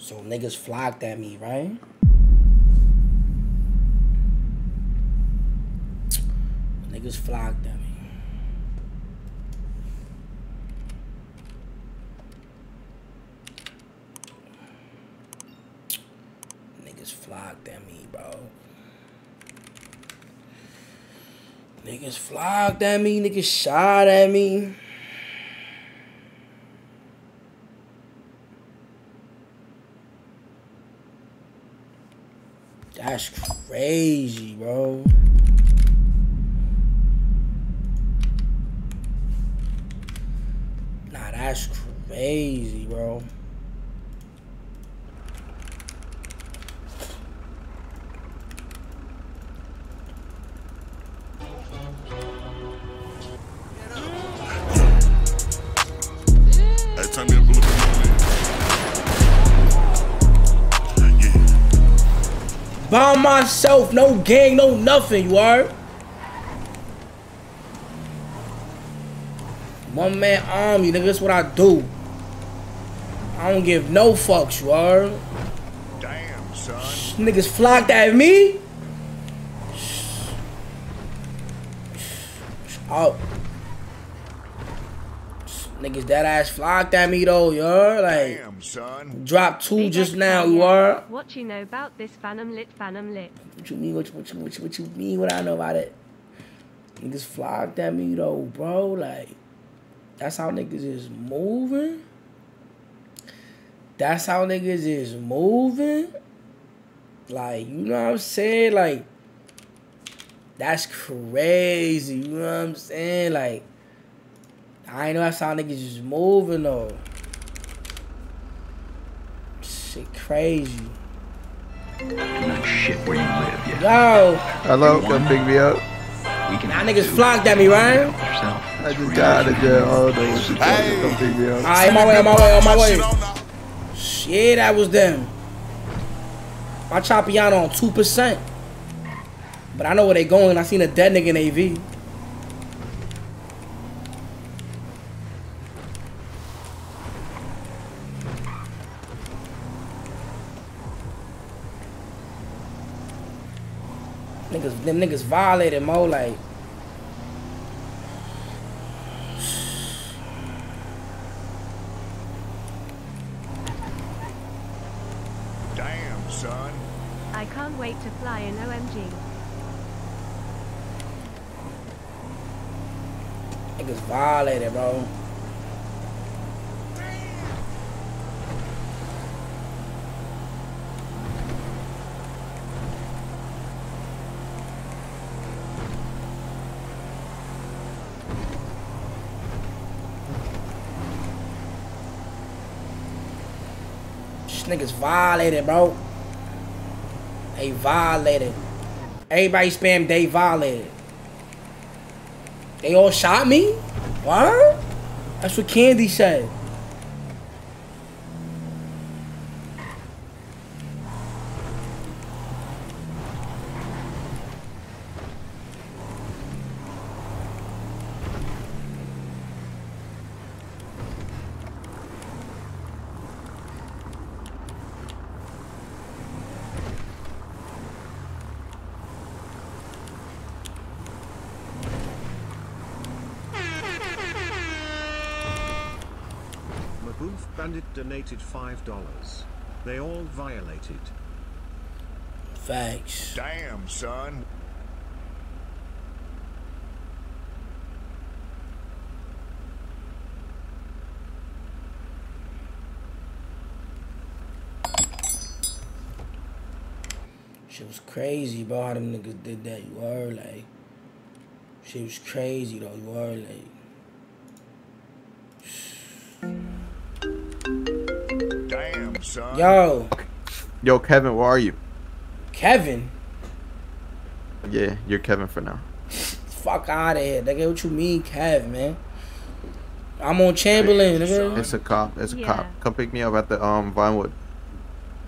So niggas flocked at me, right? Niggas flocked at me. Niggas flocked at me, bro. Niggas flocked at me. Niggas shot at me. That's crazy, bro. Nah, that's crazy, bro. By myself, no gang, no nothing, you are. One man army, nigga, that's what I do. I don't give no fucks, you are. Damn, son. Niggas flocked at me. Oh. Niggas that ass flocked at me though, yo. Like, Damn, son. dropped two just now, you are. What you know about this Phantom Lit Phantom Lit? What you mean? What you, what you, what you, what you mean? What I know about it? Niggas flocked at me though, bro. Like, that's how niggas is moving. That's how niggas is moving. Like, you know what I'm saying? Like, that's crazy. You know what I'm saying? Like, I ain't know that's how niggas is moving though. Shit crazy. shit where you live, yeah. Yo. Hello, come pick me up. We can Y'all niggas flocked at me, right? I just got out of jail. Hold on, what you talking? Come pick me up. Alright, on my way, on my way, on my way. Shit, that was them. My Choppiano on 2%. But I know where they going. I seen a dead nigga in AV. Niggas, them niggas violated Mo like. Damn, son. I can't wait to fly an OMG. Niggas violated, bro. Niggas violated, bro. They violated. Everybody spam they violated. They all shot me? What? That's what Candy said. Donated $5. They all violated. Facts. Damn, son. Shit was crazy, bro. How them niggas did that. You were like, shit was crazy though. You were like, son. yo, Yo, Kevin, where are you? Kevin, Yeah, you're Kevin for now. fuck out of here, nigga. What you mean, Kev, man? I'm on Chamberlain, nigga. It's a cop. It's a Yeah. cop. Come pick me up at the um Vinewood.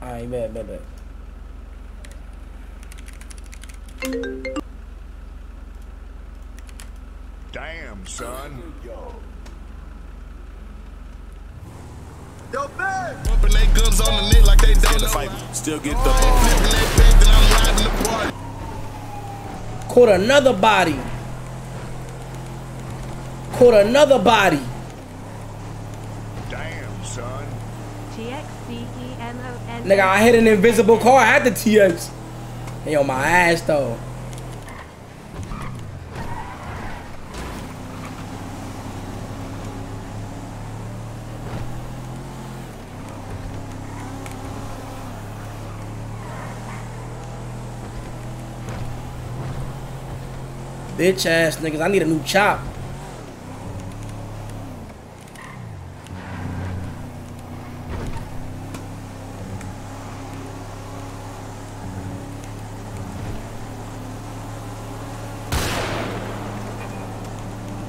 Alright, bet, bet, bet. Still get the ball. Flipping they back, then I'm live in the party. Caught another body. caught another body. Damn, son. T-X-C-E-M-O-N. Nigga, I hit an invisible car. I had the TX. They on my ass though. Bitch ass niggas, I need a new chop.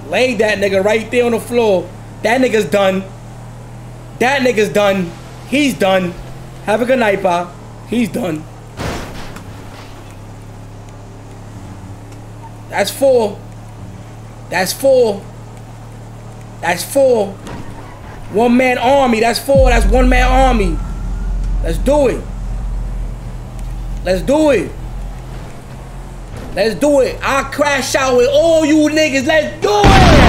Laid that nigga right there on the floor. That nigga's done. That nigga's done. He's done. Have a good night, pa. He's done. That's four. That's four. That's four. One man army. That's four. That's one man army. Let's do it. Let's do it. Let's do it. I'll crash out with all you niggas. Let's do it.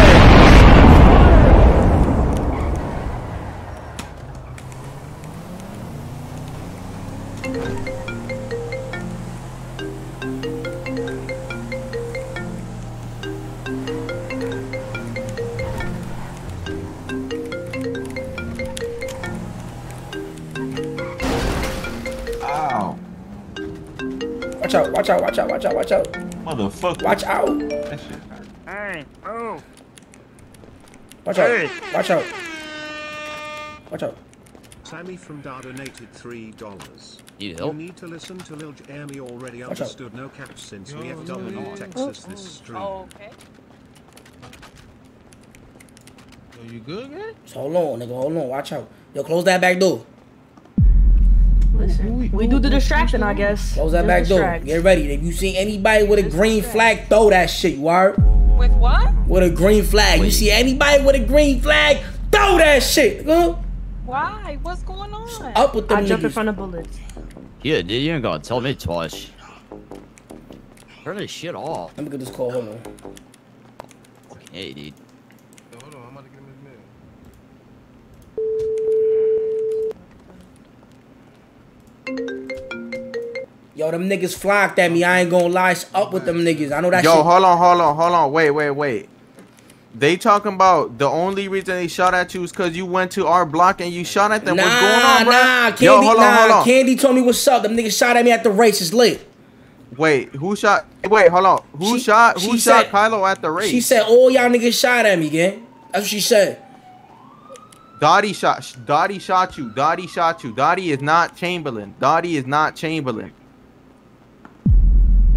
Watch out, watch out, watch out, watch out. Motherfucker. Watch out. That shit hurt. Hey, oh. Watch out. Hey. Watch out. Watch out. Sammy from Dar donated three dollars. Need You help? need to listen to Lil Jeremy already Watch out. understood no caps since we Yo, FW yo, yo. Texas this stream. Oh, okay. Yo, you good, man? So hold on, nigga. Hold on. Watch out. Yo, close that back door. Listen, we do the distraction, I guess. Close that back door. Get ready. If you see anybody with a green flag, throw that shit. You are With what? with a green flag. You see anybody with a green flag, throw that shit. nigga. Why? What's going on? Up with them I jump in front of bullets. Yeah, dude, you ain't gonna tell me twice. Turn this shit off. Let me get this call. Hold on. Hey, dude. Yo, them niggas flocked at me. I ain't gonna lie. It's up with them niggas. I know that Yo, shit. hold on, hold on, hold on. Wait, wait, wait. They talking about the only reason they shot at you is because you went to our block and you shot at them. Nah, What's going on, bro? nah, Candy, Yo, hold on, nah, hold on. Candy told me what's up. Them niggas shot at me at the race. It's lit. Wait, who shot? Wait, hold on. Who She- shot? Who shot said- Kylo at the race? She said all y'all niggas shot at me, gang. That's what she said. Dottie shot. Dottie shot you. Dottie shot you. Dottie is not Chamberlain. Dottie is not Chamberlain.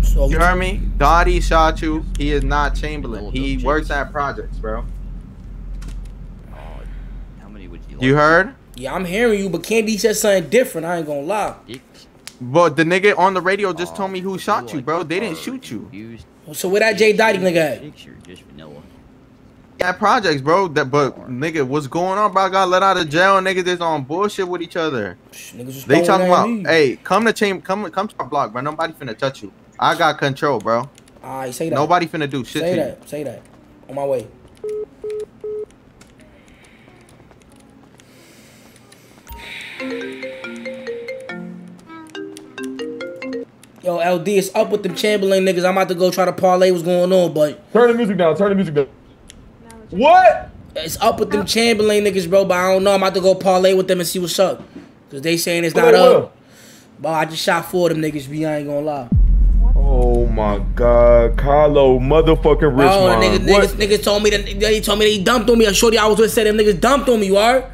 So You heard me? Dottie shot you. He is not Chamberlain. Oh, he works at projects, bro. Oh, how many would you You heard? Yeah, I'm hearing you, but Candy said something different. I ain't gonna lie. But the nigga on the radio just oh, told me who shot you, bro. They didn't uh, shoot you. So where that J Dottie nigga at? Picture, just vanilla. At projects, bro. That but nigga, what's going on, bro? I got let out of jail. Niggas is on bullshit with each other. was They talking about, me. hey, come to chain, come come to our block, bro. Nobody finna touch you. I got control, bro. Alright, say that. Nobody finna do shit Say to that. Say that. On my way. Yo, LD, it's up with them Chamberlain niggas. I'm about to go try to parlay what's going on, but Turn the music down. Turn the music down. What? it's up with them Chamberlain niggas, bro. But I don't know. I'm about to go parlay with them and see what's up. Cause they saying it's not Wait, what? up. But I just shot four of them niggas. B, I ain't gonna lie. Oh my God, Carlo, motherfucking rich Bro, man. niggas, niggas, niggas told me that they told me they dumped on me. A shorty I was with said them niggas dumped on me. You are?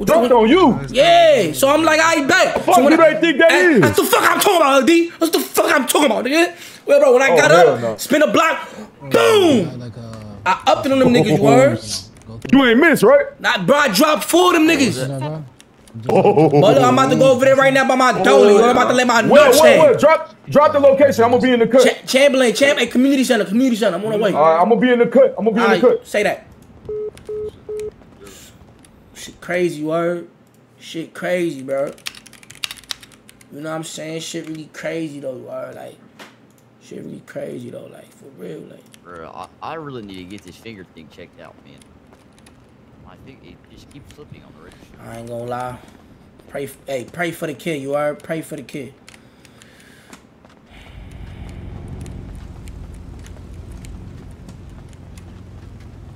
Dumped on you? Yeah. So I'm like, I bet. Fuck so you I- they think that that's, is? That's the fuck I'm talking about, LD. That's the fuck I'm talking about, nigga. Well, bro, when I Oh, got up, no. spin a block, boom. I upped it on them niggas. You heard? You ain't miss, right? Nah, bro, I dropped four of them niggas. Oh. But look, I'm about to go over there right now by my oh. dolly. I'm about to let my Wait, nuts wait, hang. wait. Drop, drop the location. I'm gonna be in the cut. Cha- Chamberlain, Champ, hey, community center, community center. I'm on the way. All right, I'm gonna be in the cut. I'm gonna be in the Alright, cut. Say that. Shit crazy, word. Shit crazy, bro. You know what I'm saying? Shit really crazy though, word. Like, shit Shit really crazy though, like for real, like. Bro, I, I really need to get this finger thing checked out, man. I think it just keeps slipping on the register. I ain't gonna lie. Pray, hey, pray for the kid. You are pray for the kid.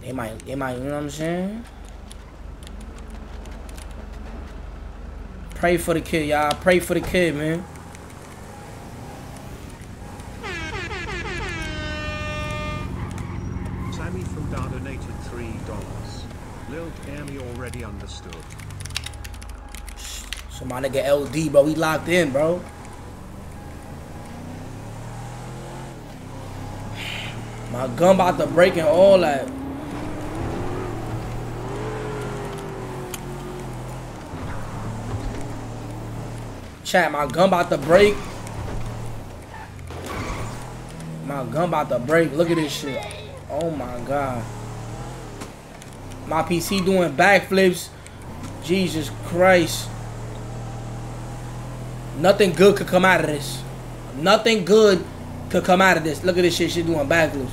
They might, they might, you know what I'm saying? Pray for the kid, y'all. Pray for the kid, man. My nigga LD, bro, we locked in, bro. My gun about to break and all that. Chat, my gun about to break. My gun about to break. Look at this shit. Oh my god. My PC doing backflips. Jesus Christ. Nothing good could come out of this. Nothing good could come out of this. Look at this shit. She doing backflips.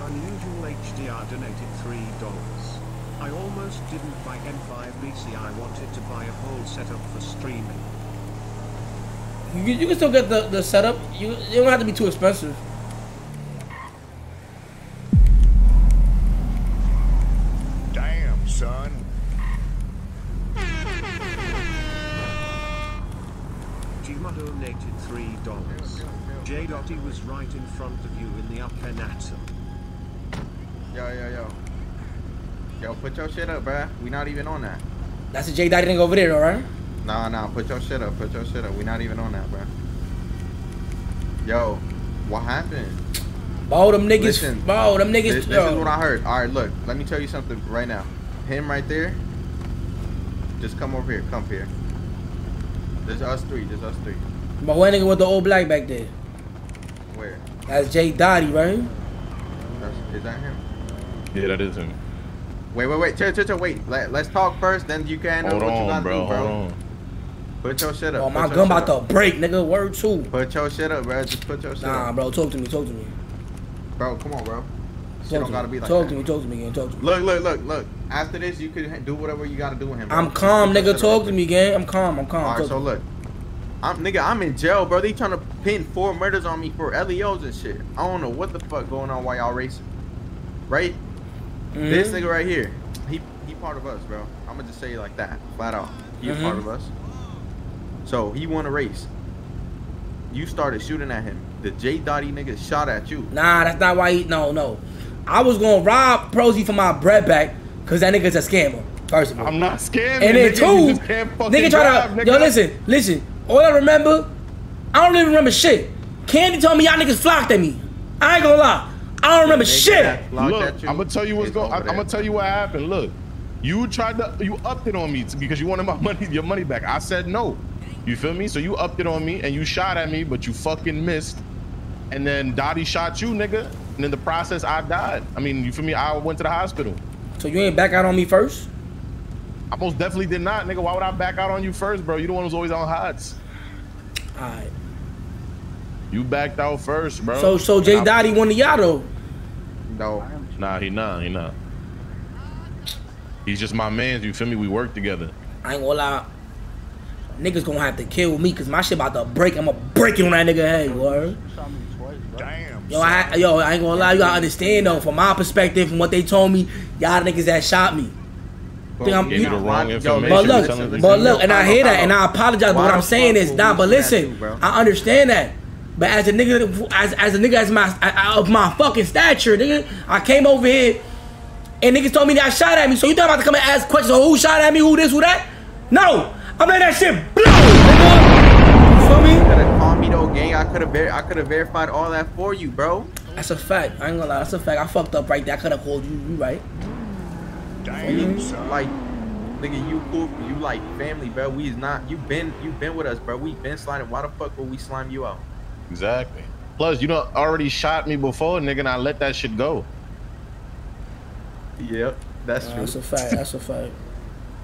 Unusual HDR donated $3. I almost didn't buy M5 BC. I wanted to buy a whole setup for streaming. You, you can still get the, the setup. You, it don't have to be too expensive. Damn, son. Gma donated $3. J. Dotty was right in front of you in the upper Natsu. Yo, yo, yo. Yo, put your shit up, bruh. We not even on that. That's a J Dotty thing over there, alright? Nah, nah, put your shit up. Put your shit up. We not even on that, bruh. Yo, what happened? Bro, them niggas, Listen, bro, them niggas. This, this is what I heard. All right, look. Let me tell you something right now. Him right there. Just come over here. Come here. There's us three. There's us three. But one nigga with the old black back there. Where? That's J Dotty, right? That's, is that him? Yeah, that is him. Wait, wait, wait. Chill, chill, chill. Wait. Let, let's talk first. Then you can Hold what you on, gotta bro. do, bro. Hold on. Put your shit up. Oh, my gun about up. to break, nigga. Word two. Put your shit up, bro. Just put your shit Nah, up. bro. Talk to me. Talk to me. Bro, come on, bro. Shit Talk don't to gotta me. be like talk that. to me. Talk to me again. Talk to me. Look, look, look, look. After this, you can do whatever you gotta do with him. Bro. I'm calm, put nigga. Talk to me, gang. I'm calm. I'm calm. All right, Talk so look, I'm nigga, I'm in jail, bro. They trying to pin four murders on me for LEOs and shit. I don't know what the fuck going on while y'all racing, right? This Mhm. nigga right here, he he part of us, bro. I'm gonna just say it like that, flat out. He a part Mhm. of us. So he won a race. You started shooting at him. The J Dotty nigga shot at you. Nah, that's not why he. No, no. I was gonna rob Prosy for my bread back because that nigga's a scammer. First of all, I'm not scamming. And then nigga. two, You just can't fucking nigga try drive, to nigga. yo listen, listen. All I remember, I don't even remember shit. Candy told me y'all niggas flocked at me. I ain't gonna lie, I don't remember shit. Look, I'm gonna tell you what's going. I'm gonna tell you what happened. Look, you tried to, you upped it on me t- because you wanted my money, your money back. I said no. You feel me? So you upped it on me and you shot at me, but you fucking missed. And then Dottie shot you, nigga. And in the process, I died. I mean, you feel me? I went to the hospital. So you ain't back out on me first? I most definitely did not, nigga. Why would I back out on you first, bro? You the one who's always on hots. Alright. You backed out first, bro. So so J And I- Dotty one though. No. Nah, he not. He not. He's just my man. You feel me? We work together. I ain't gonna lie. Niggas gonna have to kill me cause my shit about to break. I'ma break it on that nigga head, word. Damn. Yo, I, yo, I ain't gonna lie. You gotta understand though, from my perspective, from what they told me, y'all niggas that shot me. Think I'm- Gave you the wrong information. But look, but look, and I hear that, and I apologize. But what I'm saying is, would nah. But listen, too. I understand that. But as a nigga, as as a nigga as my of my fucking stature, nigga, I came over here, and niggas told me that I shot at me. So you think I'm about to come and ask questions? Oh, who shot at me? Who this? Who that? No, I'm letting that shit blow. Nigga. You feel me? Could have called me though, gang. I could have ver- I could have verified all that for you, bro. That's a fact. I ain't gonna lie. That's a fact. I fucked up right there. I could have called you. You right? Damn, son. Like, nigga, you cool. You like family, bro. We is not. You been you been with us, bro. We been sliding. Why the fuck would we slime you out? Exactly. Plus, you know, already shot me before, nigga, and I let that shit go. Yep, that's Nah, true. That's a fact. That's a fact.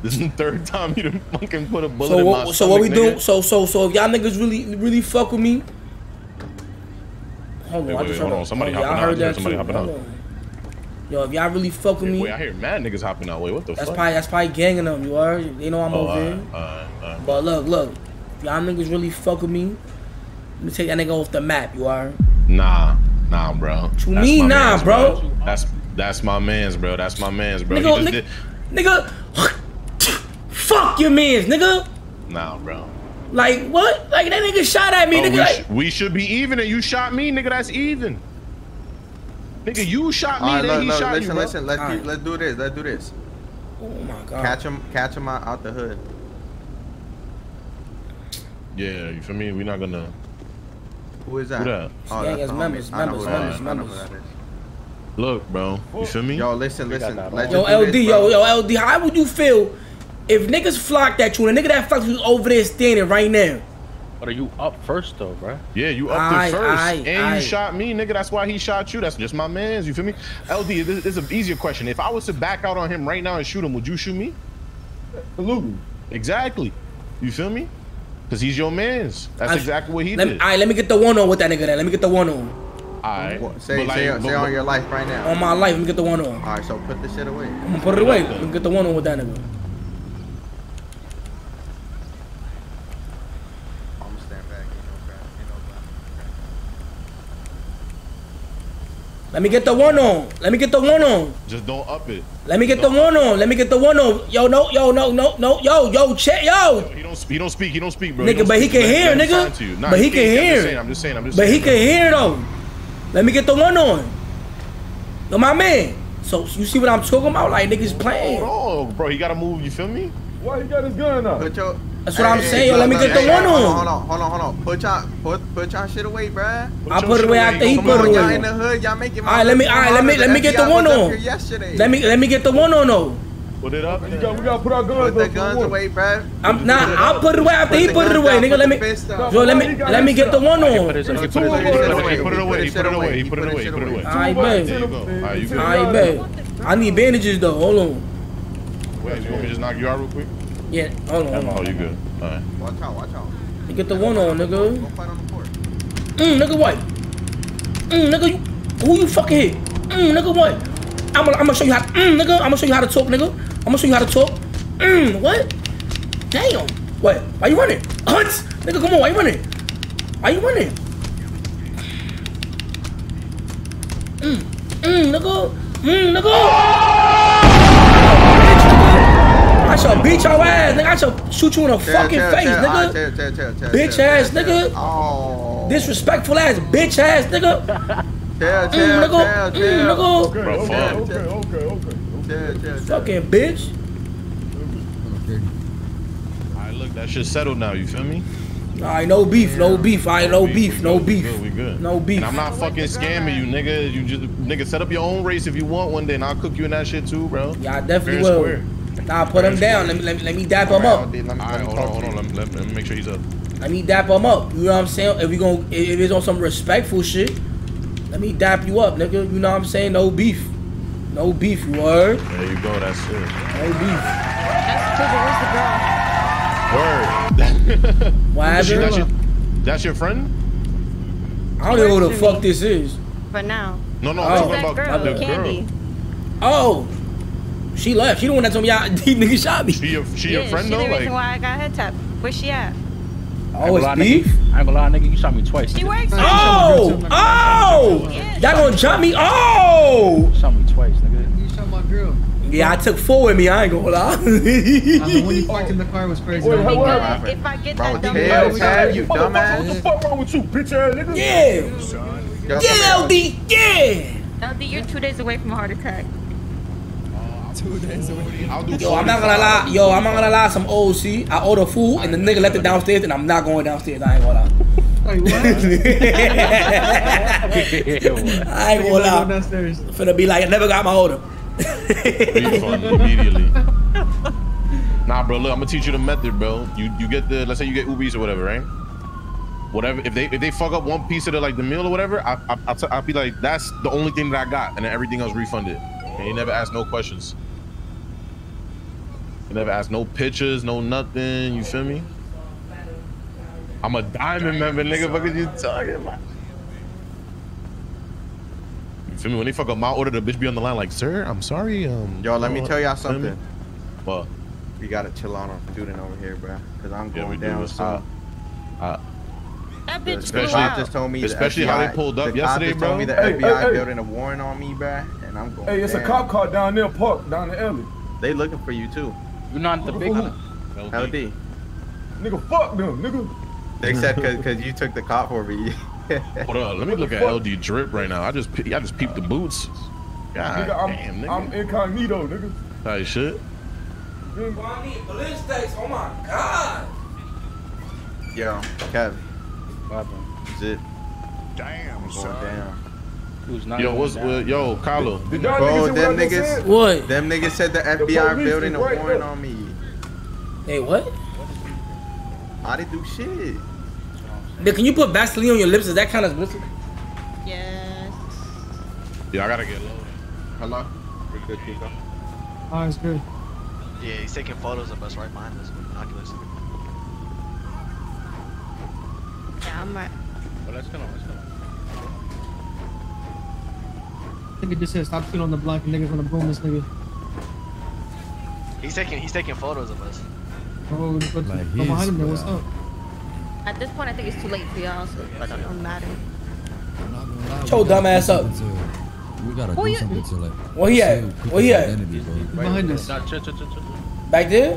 This is the third time you done fucking put a bullet So in my what? So what we stomach, do? So so so if y'all niggas really really fuck with me. Hold on, Wait, I wait, just hold on. Somebody oh, yeah, I hopping out. heard that somebody too. hopping Hold out. Yo, if y'all really fuck with me, Wait, I hear mad niggas hopping out. Wait, what the that's fuck? probably that's probably ganging them. You are. They know I'm Oh, over here. But look, look. If y'all niggas really fuck with me, let me take that nigga off the map. You are. Nah, nah, bro. What you mean, nah, bro? That's that's my man's, bro. That's my man's, bro. Nigga, nigga, nigga. fuck your mans, nigga. Nah, bro. Like what? Like that nigga shot at me, Oh, nigga. we, like, sh- we should be even, and you shot me, nigga. That's even. Nigga, you shot me, All right, then look, he look, shot listen, you, bro. listen. Let's do, Alright. let's do this. Let's do this. oh my god. Catch him, catch him out, out the hood. Yeah, you feel me? We're not gonna. Who is that? Who that? Oh, Yeah, that's members, homie. Members, members, is. I know who members. Look, bro. You feel me? Yo, listen, listen. Let's Yo, LD, this, yo, yo, LD, how would you feel if niggas flocked at you and a nigga that flocked you over there standing right now? But are you up first though, bro? Yeah, you up Aight, it first, aight, and aight. you shot me, nigga. That's why he shot you. That's just my man's. You feel me? LD, this, this is an easier question. If I was to back out on him right now and shoot him, would you shoot me? Absolutely. Exactly. You feel me? Because he's your man's. That's I- exactly what he Let did. me, all right, let me get the one on with that nigga. Then let me get the one on Alright. Say, But say, like- say but- on your life right now. on my life. Let me get the one on. All right, so put this shit away. I'm gonna put it away. Let me get the one on with that nigga. I'm gonna stand back. Ain't no crap. Ain't no crap. Let me get the one on. Let me get the one on. Just don't up it. Let me get the one on. Let me get the one on. Yo, no, yo, no, no, no, yo, yo, check, yo. He don't. He don't speak. He don't speak, bro. Nigga, don't but he can hear, him nigga. sign to you. Nah, But he can can't. I'm just saying. I'm just saying. I'm just But saying. he can hear though. Let me get the one on. Yo, my man. So you see what I'm talking about? Like niggas playing. Hold on, bro. He gotta move. You feel me? Why he got his gun up? Put your. That's what I'm Hey, saying. Yo, let me get the hey, one hold on. Hold on, hold on, hold on. Put y'all, put, put y'all shit away, bruh. I put it away after he put on, it y'all away. in the hood, y'all making my All right, let me, all right, let me, let me get the one on. yesterday. Let me, let me get the one on though. Put it up. We got, we got to put our guns Put the up. guns away, bruh. I'm not. I'll put it away after he put it away, nigga. Let me, yo, let me, let me get the one on. Put his, he put his, Put Put his it shit away. away. Put it away. Put his Put it shit away. away. Put it away. Put it away. I bet. There you go. All right, you good? I bet. I need bandages though. Hold on. Wait, you want me to just knock you out real quick? Yeah, hold on. Hold Oh, on. you good? All right. Watch out, watch out. Let me get the one on, nigga. Go fight on the court. Mm, nigga, what? Mm, nigga, you, who you fucking hit? Mm, nigga, what? I'm gonna, I'm gonna show you how. Mm, nigga, I'm gonna show you how to talk, nigga. I'm gonna show you how to talk. Mm, what? Damn. What? Why you running? Hunt, nigga, come on. Why you running? Why you running? Mm, mm, nigga. Mm, nigga. I shall beat your ass, nigga. I shall shoot you in the fucking Chill, chill, face, chill. nigga. Alright, chill, chill, chill, chill, Bitch chill, ass chill, nigga. Oh. Disrespectful ass bitch ass nigga. Chill, chill, Mm, nigga. chill, Mm, nigga. Okay, Bro, okay, okay, okay, okay. Chill, chill, chill. Fucking bitch. All right, look, that shit settled now. You feel me? Alright, no beef, no beef. Alright, no beef, no We beef. good. We good. No beef. And I'm not fucking scamming you, nigga. You just nigga set up your own race if you want one day, and I'll cook you in that shit too, bro. Yeah, I definitely Fair will. square. Nah, put him down. Let me, let me, let me dap him up. All right, hold on, hold on. Let me, let me, let me make sure he's up. Let me dap him up. You know what I'm saying? If we gon' if it's on some respectful shit, let me dap you up, nigga. You know what I'm saying? No beef. No beef, you heard? There you go. That's it. No beef. That's where's the girl? Word. What She- that's, your, that's your friend? I don't know who the fuck me. this is. For now. No, no. Oh. I'm talking about girl, the Candy. Oh. She left. She the one that told me y'all these niggas shot me. She a, she yeah, your friend she though? the reason Like, why I got head tapped. Where's she at? Oh, it's lie, beef? Nigga. I ain't gonna lie, nigga. You shot me twice. She nigga. works. Oh! Oh! Yeah. Y'all gonna jump me? Oh! You shot me twice, nigga. You shot my girl. Yeah, I took four with me. I ain't gonna lie. I mean, when you parked in the car was crazy. Wait, Be how- what good if I get Bro, that dumb chill, girl. tab, you Motherfucker, What dumbass. the fuck wrong with you, bitch ass nigga? yeah. Son, Yo, Yeah, LD. Yeah. LD, you're two days away from a heart attack. Two days away. I'll do Yo, I'm not gonna lie. Yo, I'm not gonna lie. Some OC. I order food and the nigga left it downstairs, and I'm not going downstairs. I ain't gonna lie. Wait, what? I ain't gonna lie. downstairs. Finna be like, I never got my order. refund immediately. Nah, bro. Look, I'm gonna teach you the method, bro. You you get the let's say you get Uber Eats or whatever, right? Whatever. If they if they fuck up one piece of the like the meal or whatever, I I I'll, t- I'll be like, that's the only thing that I got, and then everything else refunded. And he never asked no questions. He never asked no pictures, no nothing. You feel me? I'm a diamond member, nigga. What are you talking about? You feel me? When they fuck up my order, the bitch be on the line like, sir, I'm sorry. Um, Yo, let me tell y'all something. What? We gotta chill out on shooting over here, bro. Cause I'm going do. down It's soon. hot. Hot. That The bitch Especially- blew out. just told me the especially how they pulled up the yesterday, just told me bro. the Hey, FBI hey, hey. building a warrant on me, bruh, and I'm going. Hey, it's a cop car down there parked down the alley. They looking for you too. You're not the big one. LD. Nigga, fuck them, nigga. They said cause, cause you took the cop for me. Hold on, let me look at LD drip right now. I just I just peeped the boots. God nigga, I'm, damn, nigga. I'm incognito, nigga. Tight shit. Nigga, Well, I need Blistex. Oh my god. Yo, Kev, What happened? zip, Damn, I'm going son. down. Who's not Yo, what's down? uh, yo, Carlo? Did y'all Bro, niggas them what niggas- said? What? Them niggas said the FBI police building is a right warrant there. on me. Hey, what? I didn't do shit. Nigga, can you put Vaseline on your lips? Is that kind of Blistex? Yes. Yeah, I gotta get low. Hello? We're good, Kiko. Oh, it's good. Yeah, he's taking photos of us right behind us with binoculars. Yeah, I'm right. Well, let's go. Let's go. Nigga just said stop shooting on the block and niggas wanna boom this nigga. He's taking he's taking photos of us. Oh, what, Like, go behind him there, what's up? At this point, I think it's too late for y'all, so it don't matter. I'm not gonna lie. Shut your dumb ass up. to- We gotta Who do you- something to like. Where he at? save Where he at? identity, bro. Behind us. Back there?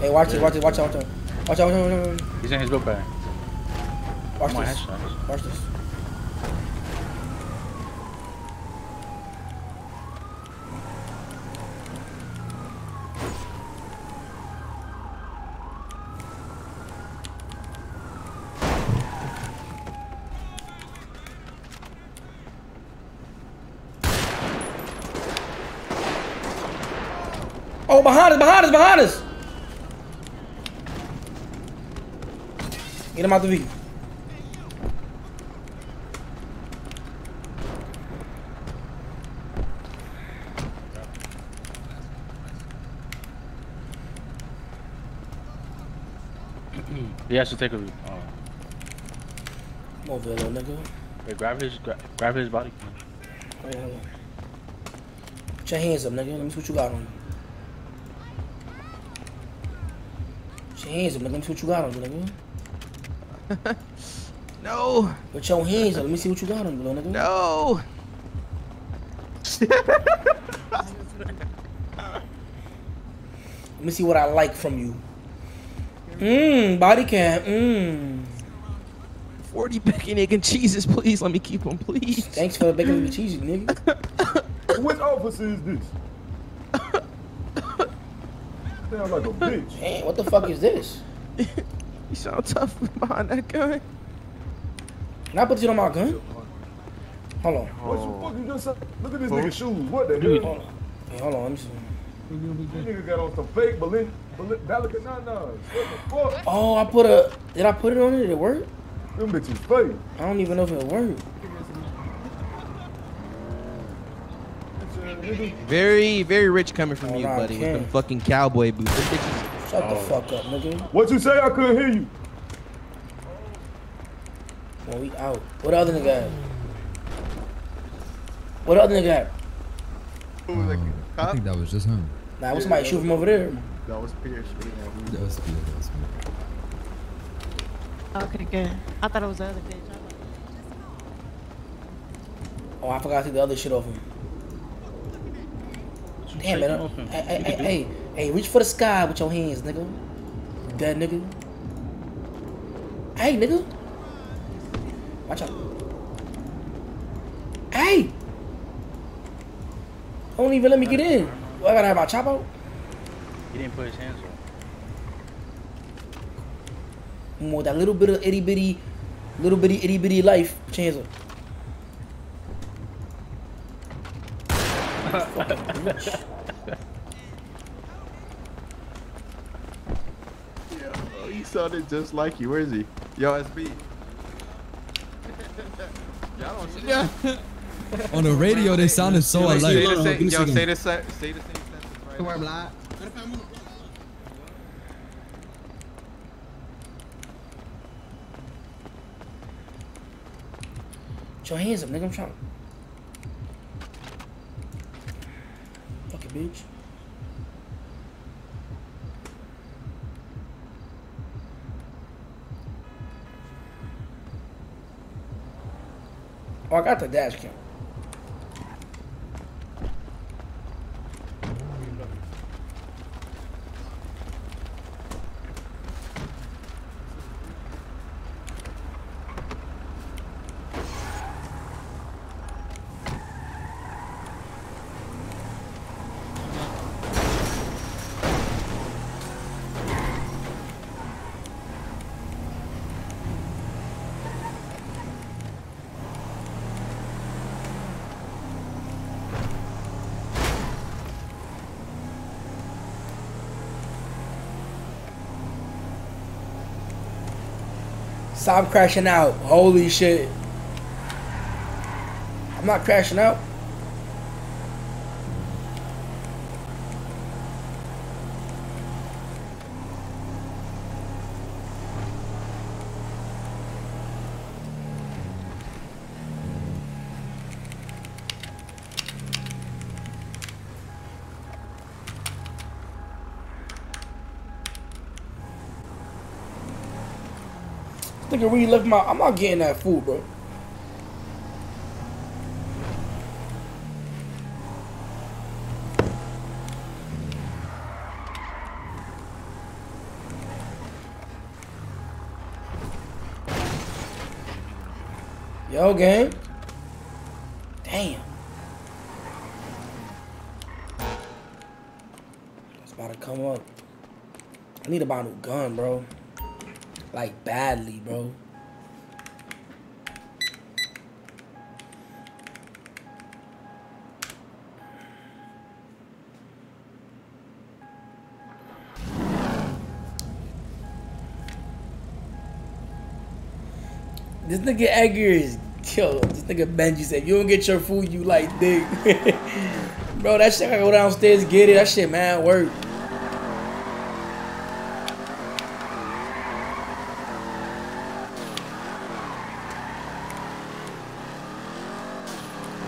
Hey, watch this, watch this, watch out, watch out. Watch out, watch out, watch out. He's in his book bag. Watch this. Watch this. Oh, behind us, behind us, behind us! Get him out the V. He has to take a. Uh, Come over here, little nigga. wait, grab his gra- grab his body. cam. Wait, hold on. Put your hands up, nigga. Let me see what you got on you. Put your hands up, nigga. Let me see what you got on you, nigga. No. Put your hands up. Let me see what you got on you, nigga. No. Let me see what I like from you. Mmm, body cam. Mmm. 40 bacon, egg, and cheeses, please. Let me keep them, please. Thanks for the bacon and cheese, nigga. Which officer is this? Sound like a bitch. Damn, what the fuck is this? You sound tough behind that gun. Can I put this on my gun? Hold on. What the fuck you just said? Look at this Huh? nigga's shoes. What the Dude. hell? Hold on. Hey, hold on. Let me see. This nigga got on some fake Balin, Balin, Balika Nanas. What the fuck? Oh, I put a. Did I put it on it? Did it work? Them bitches fake. I don't even know if it worked. Very, very rich coming from Oh, you, buddy. With can't. them fucking cowboy boots. Them bitches. Shut the fuck up, nigga. What you say? I couldn't hear you. Well, we out. What the other nigga at? What the other nigga at? Um, I think that was just him. Nah, what's somebody shoot from over there? That was Pierce. That was Pierce. That was good. Okay, good. I thought it was the other bitch. Oh, I forgot to take the other shit off him. Damn, man. uh, Hey, hey, hey, hey, hey, reach for the sky with your hands, nigga. You Dead nigga. Hey, nigga. Watch out. Hey! Don't even let me get in. What, I gotta have my chop out? He didn't put his hands up. More that little bit of itty bitty, little bitty itty bitty life. Put your hands up. Fucking bitch. Yo, he sounded just like you. Where is he? Yo, SB. Y'all don't see Yeah. On the radio, they sounded so Yo, alike. say the same- Yo, say the same. Say the same sentence right Don't worry, now. your hands up, nigga. I'm trying. Fucking bitch. Oh, I got the Stop crashing out. Holy shit. I'm not crashing out. Nigga really left my. I'm not getting that food, bro. Yo, game. Damn. It's about to come up. I need to buy a new gun, bro. Like badly, bro. This nigga Edgar is killed. This nigga Benji said, you don't get your food, you like dick. bro, that shit I go downstairs get it. That shit man work.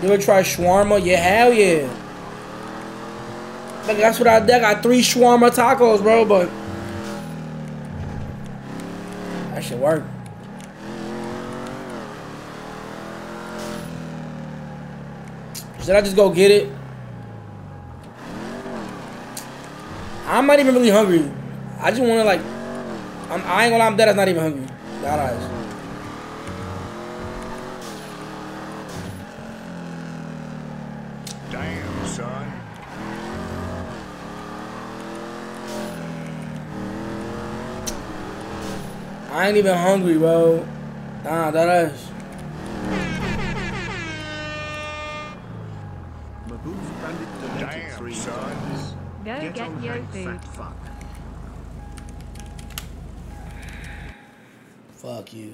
You ever try shawarma? Yeah, hell yeah. Nigga, that's what I did. I got three shawarma tacos, bro, but that should work. Should I just go get it? I'm not even really hungry. I just want to like, I'm, I ain't gonna lie, I'm dead. I'm not even hungry. God eyes. Damn, son. I ain't even hungry, bro. Nah, that is. Maboof Bandit donated Damn, son. Go Get get your food. fuck. Fuck you.